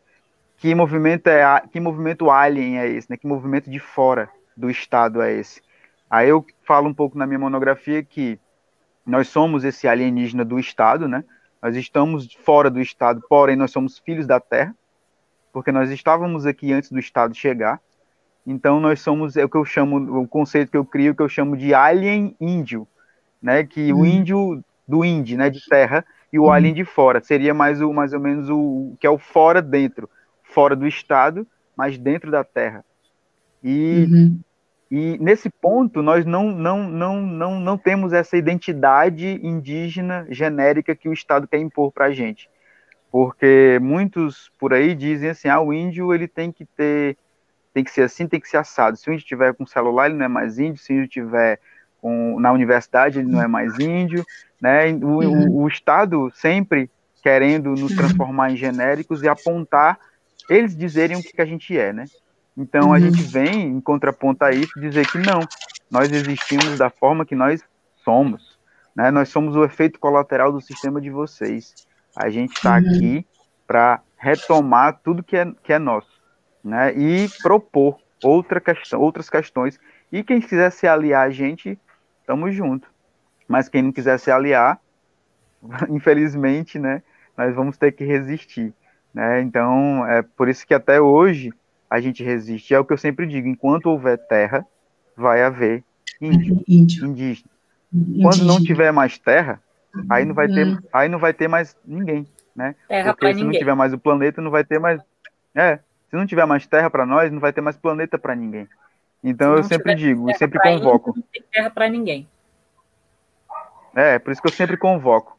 Que movimento é que movimento alien é esse? Né? Que movimento de fora do Estado é esse? Aí eu falo um pouco na minha monografia que nós somos esse alienígena do Estado, né? Nós estamos fora do Estado, porém nós somos filhos da Terra, porque nós estávamos aqui antes do Estado chegar. Então nós somos é o que eu chamo, o conceito que eu crio que eu chamo de alien índio, né? Que o hum. índio do índio, né, de terra, e o hum. alien de fora seria mais o mais ou menos o que é o fora dentro, fora do Estado, mas dentro da Terra. E uhum. E nesse ponto nós não, não, não, não, não temos essa identidade indígena genérica que o Estado quer impor para a gente. Porque muitos por aí dizem assim, ah, o índio ele tem que ter, tem que ser assim, tem que ser assado. Se o índio tiver com celular, ele não é mais índio. Se o índio tiver com, na universidade, ele não é mais índio. Né? O, uhum. o, o Estado sempre querendo nos transformar em genéricos e apontar, eles dizerem o que, que a gente é, né? Então uhum. a gente vem em contraponto a isso dizer que não, nós existimos da forma que nós somos, né? Nós somos o efeito colateral do sistema de vocês. A gente está uhum. aqui para retomar tudo que é, que é nosso, né? E propor outra questão, outras questões. E quem quiser se aliar a gente, estamos junto. Mas quem não quiser se aliar, <laughs> infelizmente, né? Nós vamos ter que resistir, né? Então é por isso que até hoje a gente resiste. É o que eu sempre digo: enquanto houver terra, vai haver índio, índio. indígena. Quando não tiver mais terra, aí não vai ter, hum. aí não vai ter mais ninguém, né? Terra Porque se ninguém. não tiver mais o planeta, não vai ter mais. É, se não tiver mais terra para nós, não vai ter mais planeta para ninguém. Então eu sempre digo, eu sempre convoco. Não tem terra para ninguém. É, por isso que eu sempre convoco.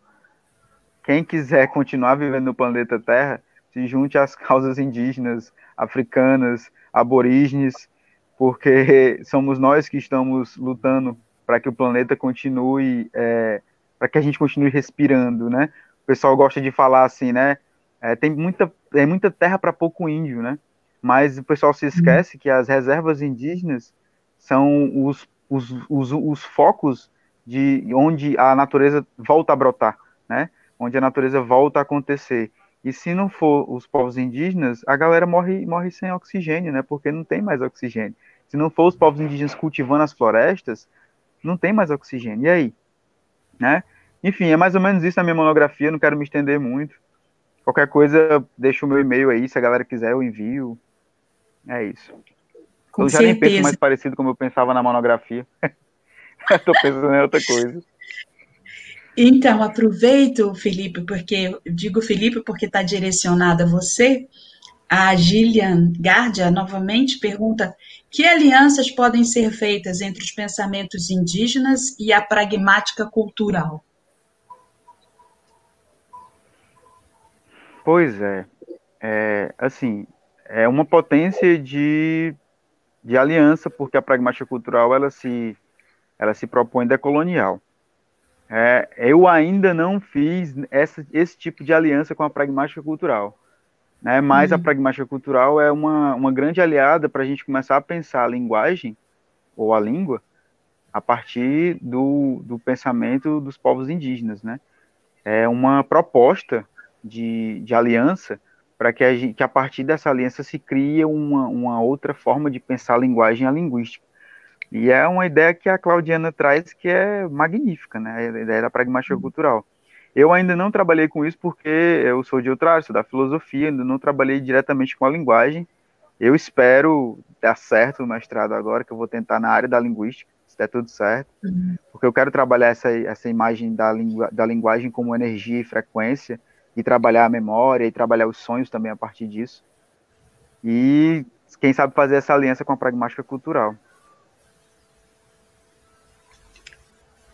Quem quiser <laughs> continuar vivendo no planeta Terra, se junte às <laughs> causas indígenas, africanas, aborígenes, porque <laughs> somos nós que estamos lutando para que o planeta continue, é, para que a gente continue respirando, né? O pessoal gosta de falar assim, né? É, tem muita, é muita terra para pouco índio, né? Mas o pessoal se esquece que as reservas indígenas são os, os, os, os focos de onde a natureza volta a brotar, né? Onde a natureza volta a acontecer. E se não for os povos indígenas, a galera morre, morre sem oxigênio, né? Porque não tem mais oxigênio. Se não for os povos indígenas cultivando as florestas, não tem mais oxigênio. E aí? Né? Enfim, é mais ou menos isso a minha monografia, não quero me estender muito. Qualquer coisa, deixa o meu e-mail aí, se a galera quiser, eu envio. É isso. Com eu já certeza. nem penso mais parecido como eu pensava na monografia. <laughs> Estou pensando em outra coisa. Então, aproveito, Felipe, porque digo Felipe porque está direcionado a você. A Gillian Gardia novamente pergunta: que alianças podem ser feitas entre os pensamentos indígenas e a pragmática cultural? Pois é, é assim, é uma potência de, de aliança, porque a pragmática cultural ela se, ela se propõe decolonial. É, eu ainda não fiz essa, esse tipo de aliança com a pragmática cultural. Né? Mas uhum. a pragmática cultural é uma, uma grande aliada para a gente começar a pensar a linguagem ou a língua a partir do, do pensamento dos povos indígenas. Né? É uma proposta de, de aliança para que, a que a partir dessa aliança se crie uma, uma outra forma de pensar a linguagem e a linguística. E é uma ideia que a Claudiana traz que é magnífica, né? A ideia da pragmática uhum. cultural. Eu ainda não trabalhei com isso porque eu sou de outra área, sou da filosofia, ainda não trabalhei diretamente com a linguagem. Eu espero dar certo o mestrado agora, que eu vou tentar na área da linguística, se der tudo certo, uhum. porque eu quero trabalhar essa, essa imagem da, lingu, da linguagem como energia e frequência, e trabalhar a memória, e trabalhar os sonhos também a partir disso. E quem sabe fazer essa aliança com a pragmática cultural.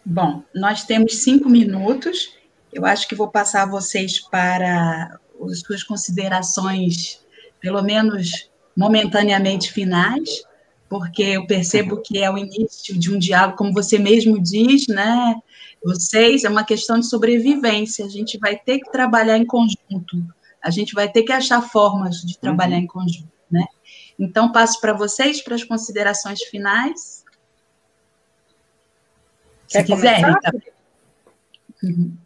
Bom, nós temos cinco minutos. Eu acho que vou passar vocês para as suas considerações, pelo menos momentaneamente finais, porque eu percebo que é o início de um diálogo, como você mesmo diz, né? Vocês, é uma questão de sobrevivência. A gente vai ter que trabalhar em conjunto. A gente vai ter que achar formas de trabalhar uhum. em conjunto, né? Então, passo para vocês para as considerações finais. Se quiser, Rita. Uhum.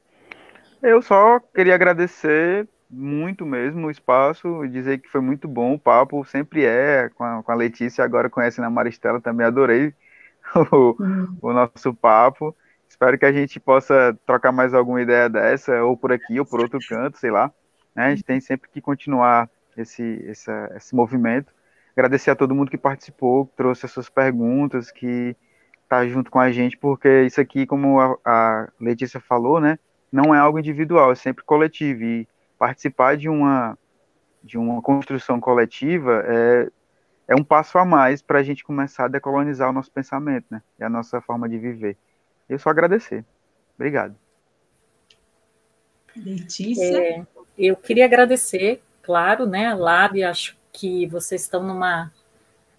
Eu só queria agradecer muito mesmo o espaço e dizer que foi muito bom o papo, sempre é, com a, com a Letícia, agora conhecendo a Maristela, também adorei <laughs> o, uhum. o nosso papo. Espero que a gente possa trocar mais alguma ideia dessa, ou por aqui, ou por outro canto, sei lá. Né? A gente tem sempre que continuar esse, esse, esse movimento. Agradecer a todo mundo que participou, que trouxe as suas perguntas, que está junto com a gente, porque isso aqui, como a, a Letícia falou, né, não é algo individual, é sempre coletivo. E participar de uma, de uma construção coletiva é, é um passo a mais para a gente começar a decolonizar o nosso pensamento, né, e a nossa forma de viver. Eu só agradecer. Obrigado. Letícia? É, eu queria agradecer, claro, né, a Lab, acho que vocês estão numa,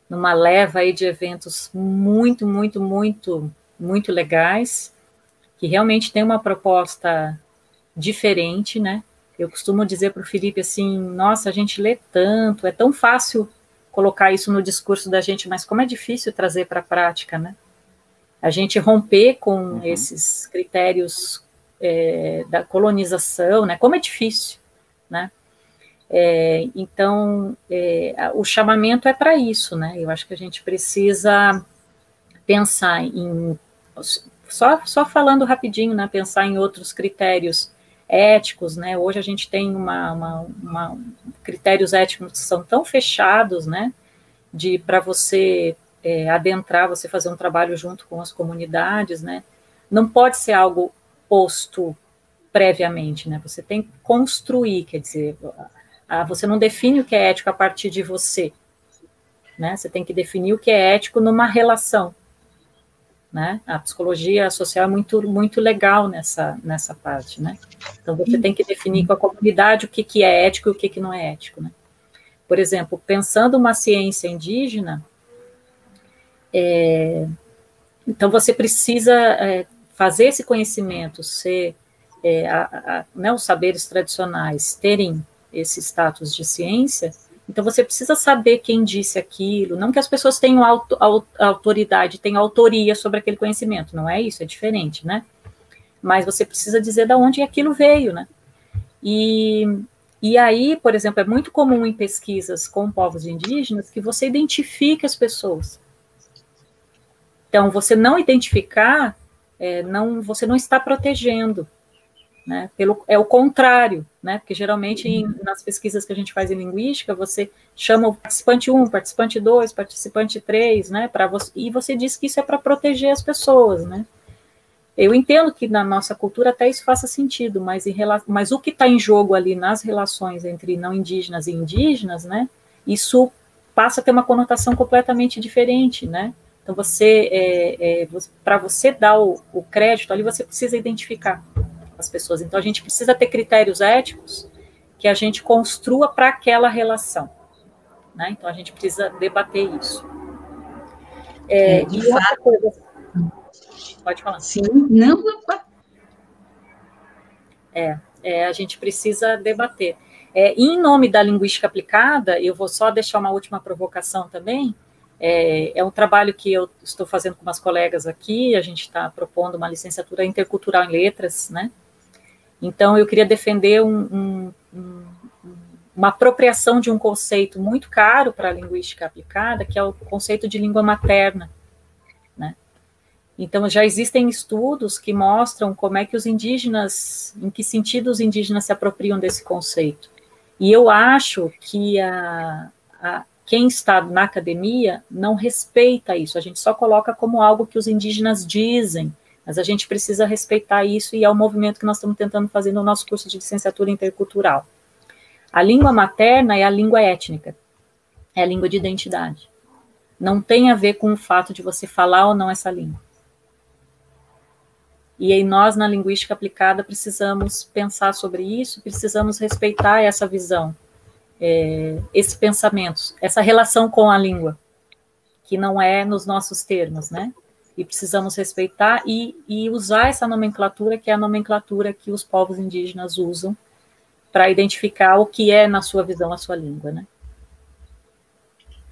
numa leva aí de eventos muito, muito, muito, muito legais, que realmente tem uma proposta diferente, né? Eu costumo dizer para o Felipe assim, nossa, a gente lê tanto, é tão fácil colocar isso no discurso da gente, mas como é difícil trazer para a prática, né? a gente romper com uhum. esses critérios é, da colonização, né? Como é difícil, né? É, então, é, o chamamento é para isso, né? Eu acho que a gente precisa pensar em só, só falando rapidinho, né? Pensar em outros critérios éticos, né? Hoje a gente tem uma, uma, uma critérios éticos que são tão fechados, né? De para você é, adentrar, você fazer um trabalho junto com as comunidades, né? Não pode ser algo posto previamente, né? Você tem que construir, quer dizer, a, você não define o que é ético a partir de você, né? Você tem que definir o que é ético numa relação, né? A psicologia social é muito muito legal nessa nessa parte, né? Então você tem que definir com a comunidade o que que é ético e o que que não é ético, né? Por exemplo, pensando uma ciência indígena, é, então, você precisa é, fazer esse conhecimento, ser, é, a, a, né, os saberes tradicionais terem esse status de ciência, então você precisa saber quem disse aquilo, não que as pessoas tenham auto, autoridade, tenham autoria sobre aquele conhecimento, não é isso, é diferente, né? Mas você precisa dizer de onde aquilo veio, né? E, e aí, por exemplo, é muito comum em pesquisas com povos indígenas que você identifique as pessoas. Então, você não identificar, é, não, você não está protegendo, né? Pelo, é o contrário, né? Porque geralmente em, nas pesquisas que a gente faz em linguística, você chama o participante 1, participante 2, participante 3, né? Você, e você diz que isso é para proteger as pessoas, né? Eu entendo que na nossa cultura até isso faça sentido, mas, em, mas o que está em jogo ali nas relações entre não indígenas e indígenas, né? Isso passa a ter uma conotação completamente diferente, né? Então, você, é, é, para você dar o, o crédito ali, você precisa identificar as pessoas. Então, a gente precisa ter critérios éticos que a gente construa para aquela relação. Né? Então, a gente precisa debater isso. É, de e fato, coisa... Pode falar. Sim, não. É, é, a gente precisa debater. É, em nome da linguística aplicada, eu vou só deixar uma última provocação também, é, é, um trabalho que eu estou fazendo com umas colegas aqui, a gente está propondo uma licenciatura intercultural em letras, né? Então, eu queria defender um, um, uma apropriação de um conceito muito caro para a linguística aplicada, que é o conceito de língua materna, né? Então, já existem estudos que mostram como é que os indígenas, em que sentido os indígenas se apropriam desse conceito. E eu acho que a, a quem está na academia não respeita isso, a gente só coloca como algo que os indígenas dizem, mas a gente precisa respeitar isso e é o movimento que nós estamos tentando fazer no nosso curso de licenciatura intercultural. A língua materna é a língua étnica, é a língua de identidade. Não tem a ver com o fato de você falar ou não essa língua. E aí nós, na linguística aplicada, precisamos pensar sobre isso, precisamos respeitar essa visão é, esses pensamentos, essa relação com a língua, que não é nos nossos termos, né? E precisamos respeitar e, e usar essa nomenclatura, que é a nomenclatura que os povos indígenas usam para identificar o que é, na sua visão, a sua língua, né?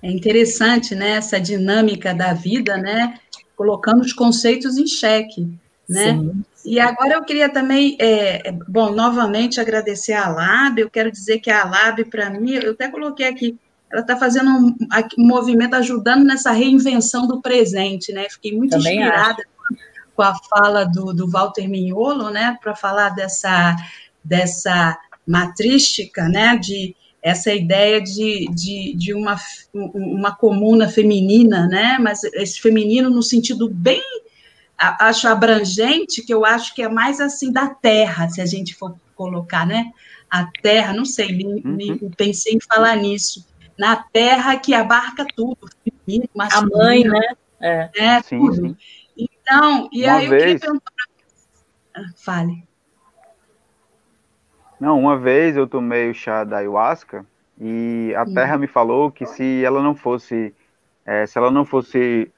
É interessante, né, essa dinâmica da vida, né, colocando os conceitos em xeque, né? Sim. E agora eu queria também, é, é, bom, novamente agradecer a Lab. Eu quero dizer que a Lab, para mim, eu até coloquei aqui, ela está fazendo um, um, movimento ajudando nessa reinvenção do presente, né? Fiquei muito também inspirada acho. com a fala do, do Walter Mignolo, né, para falar dessa, dessa matrística, né, de essa ideia de, de, de uma, uma comuna feminina, né, mas esse feminino no sentido bem, acho abrangente, que eu acho que é mais assim da terra, se a gente for colocar, né, a terra, não sei, me, me uhum. pensei em falar nisso, na terra que abarca tudo, feminino, masculino, a mãe, né, é, é sim, tudo. Sim. Então, e uma aí vez... eu queria perguntar. Ah, fale. Não, uma vez eu tomei o chá da ayahuasca e a Sim. terra me falou que se ela não fosse. É, se ela não fosse.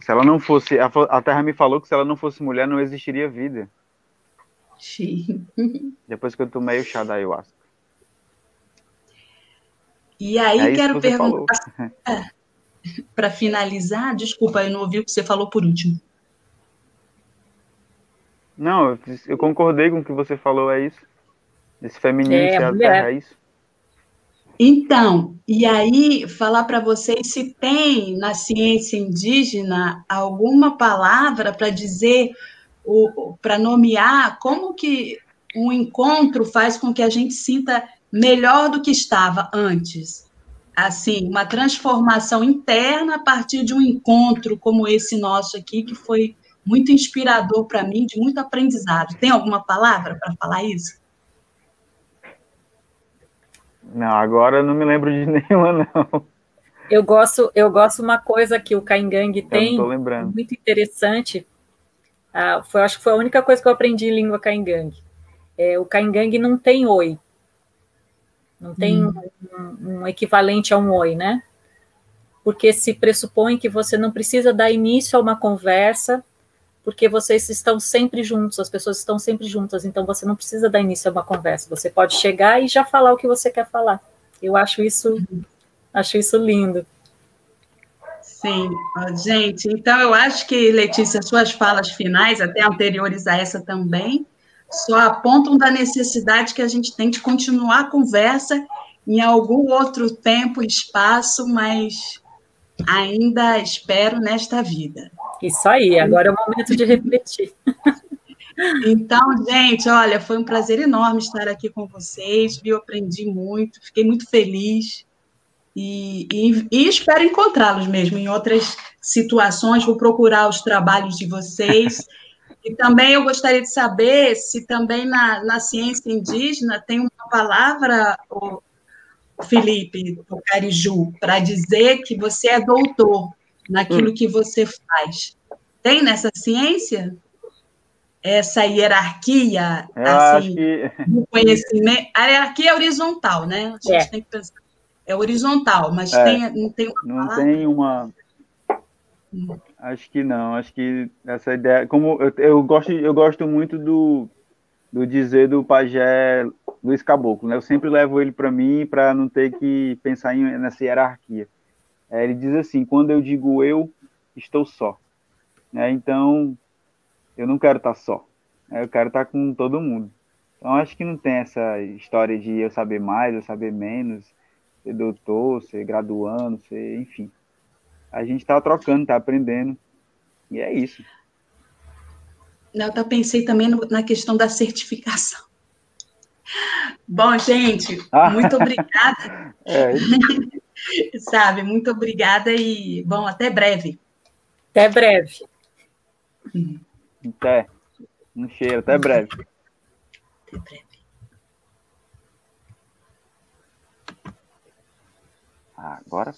Se ela não fosse. A, a terra me falou que se ela não fosse mulher não existiria vida. Sim. <laughs> Depois que eu tomei o chá da ayahuasca. E aí é quero que perguntar. É para finalizar, desculpa, eu não ouvi o que você falou por último. Não, eu concordei com o que você falou, é isso. Esse feminino é, a terra, é isso. Então, e aí falar para vocês se tem na ciência indígena alguma palavra para dizer, para nomear como que um encontro faz com que a gente sinta melhor do que estava antes assim, uma transformação interna a partir de um encontro como esse nosso aqui, que foi muito inspirador para mim, de muito aprendizado. Tem alguma palavra para falar isso? Não, agora não me lembro de <laughs> nenhuma, não. Eu gosto, eu gosto uma coisa que o Caingang tem, muito interessante. Ah, foi, acho que foi a única coisa que eu aprendi em língua Caingang. É, o Caingang não tem oi. Não tem hum. um, um, equivalente a um oi, né? Porque se pressupõe que você não precisa dar início a uma conversa, porque vocês estão sempre juntos, as pessoas estão sempre juntas, então você não precisa dar início a uma conversa. Você pode chegar e já falar o que você quer falar. Eu acho isso, acho isso lindo. Sim, gente, então eu acho que, Letícia, suas falas finais, até anteriores a essa também, só apontam da necessidade que a gente tem de continuar a conversa em algum outro tempo e espaço, mas ainda espero nesta vida. Isso aí, agora é o momento de refletir. Então, gente, olha, foi um prazer enorme estar aqui com vocês, viu? Aprendi muito, fiquei muito feliz e, e, e espero encontrá-los mesmo em outras situações. Vou procurar os trabalhos de vocês E também eu gostaria de saber se também na, na ciência indígena tem uma palavra, o Felipe, o Cariju, para dizer que você é doutor naquilo hum. que você faz. Tem nessa ciência? Essa hierarquia, eu assim, que... do conhecimento. A hierarquia é horizontal, né? A gente é. tem que pensar. É horizontal, mas é. tem, não tem uma. Não palavra? tem uma. Hum. Acho que não, acho que essa ideia, como eu, eu gosto, eu gosto muito do, do dizer do pajé Luiz Caboclo, né? Eu sempre levo ele para mim para não ter que pensar em, nessa hierarquia. É, ele diz assim: quando eu digo eu, estou só. É, então, eu não quero estar tá só. É, eu quero estar tá com todo mundo. Então, acho que não tem essa história de eu saber mais, eu saber menos, ser doutor, ser graduando, ser, enfim a gente está trocando, está aprendendo. E é isso. Eu tá, pensei também no, na questão da certificação. Bom, gente, ah. muito obrigada. <laughs> É. <laughs> Sabe, muito obrigada e, bom, até breve. Até breve. Até. Um cheiro, até breve. Até breve. Agora